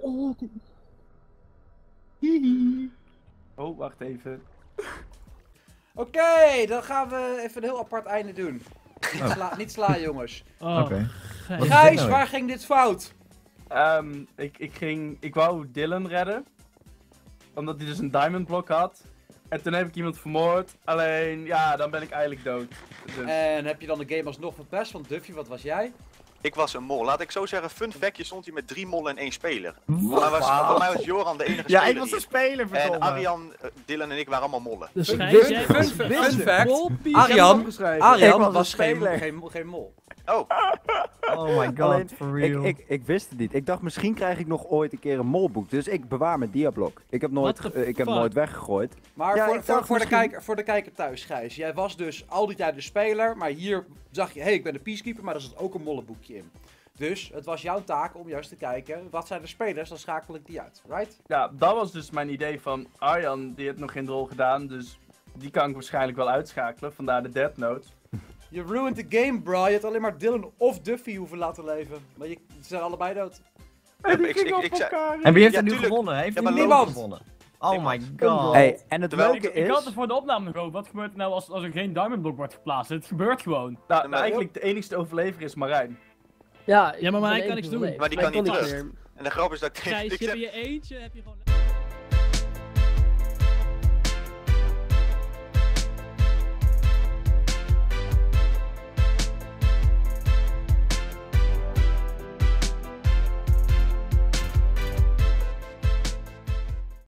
Oh, wacht even. Oké, dan gaan we even een heel apart einde doen. Niet, Oh. sla, niet slaan, jongens. Oh, Oké. Dit Gijs, nou waar ging dit fout? Ehm, ik, ik ging, ik wou Dylan redden. Omdat hij dus een diamond block had. En toen heb ik iemand vermoord. Alleen, ja, dan ben ik eigenlijk dood. Dus, En heb je dan de game alsnog verpest? Want Duffy, wat was jij? Ik was een mol. Laat ik zo zeggen, fun factje stond hij met drie mollen en één speler. Mij, was, voor mij was Joran de enige Ja, speler ik was de hier. speler, En verdomme. Arjan, eh, Dylan en ik waren allemaal mollen. Dus Fun- fun- fun- was fun fact. Arjan. Arjan was was een geen, speler. geen, geen mol. Oh, Oh my god, Alleen, for Ik, real. ik, ik wist het niet. Ik dacht misschien krijg ik nog ooit een keer een molboek. Dus ik bewaar mijn diablok. Ik heb nooit, eh, ik heb nooit weggegooid. Maar Ja, voor, voor, de kijker, voor de kijker thuis, Gijs. Jij was dus al die tijd de speler, maar hier zag je, hé, hey, ik ben de peacekeeper, maar er zit ook een mollenboekje in. Dus het was jouw taak om juist te kijken, wat zijn de spelers, dan schakel ik die uit, right? ja, dat was dus mijn idee van Arjan. Die heeft nog geen rol gedaan. Dus die kan ik waarschijnlijk wel uitschakelen. Vandaar de Death Note. Je ruined the game, bro. Je had alleen maar Dylan of Duffy hoeven laten leven. Maar je, ze zijn allebei dood. ik, ik, ik, ik zei, En wie heeft Ja, er nu tuurlijk. gewonnen? Heeft Ja, niemand gewonnen? Oh my god. Hey, en het Terwijl- leuke Ik, ik had is... er voor de opname nog over. Wat gebeurt er nou als, als er geen diamond block wordt geplaatst? Het gebeurt gewoon. Nou, maar- eigenlijk de enigste overlever is Marijn. Ja, Ja, maar ben kan niks doen. Maar die kan niet terug. En de grap is dat ik... Gijs, je je eentje, heb je gewoon...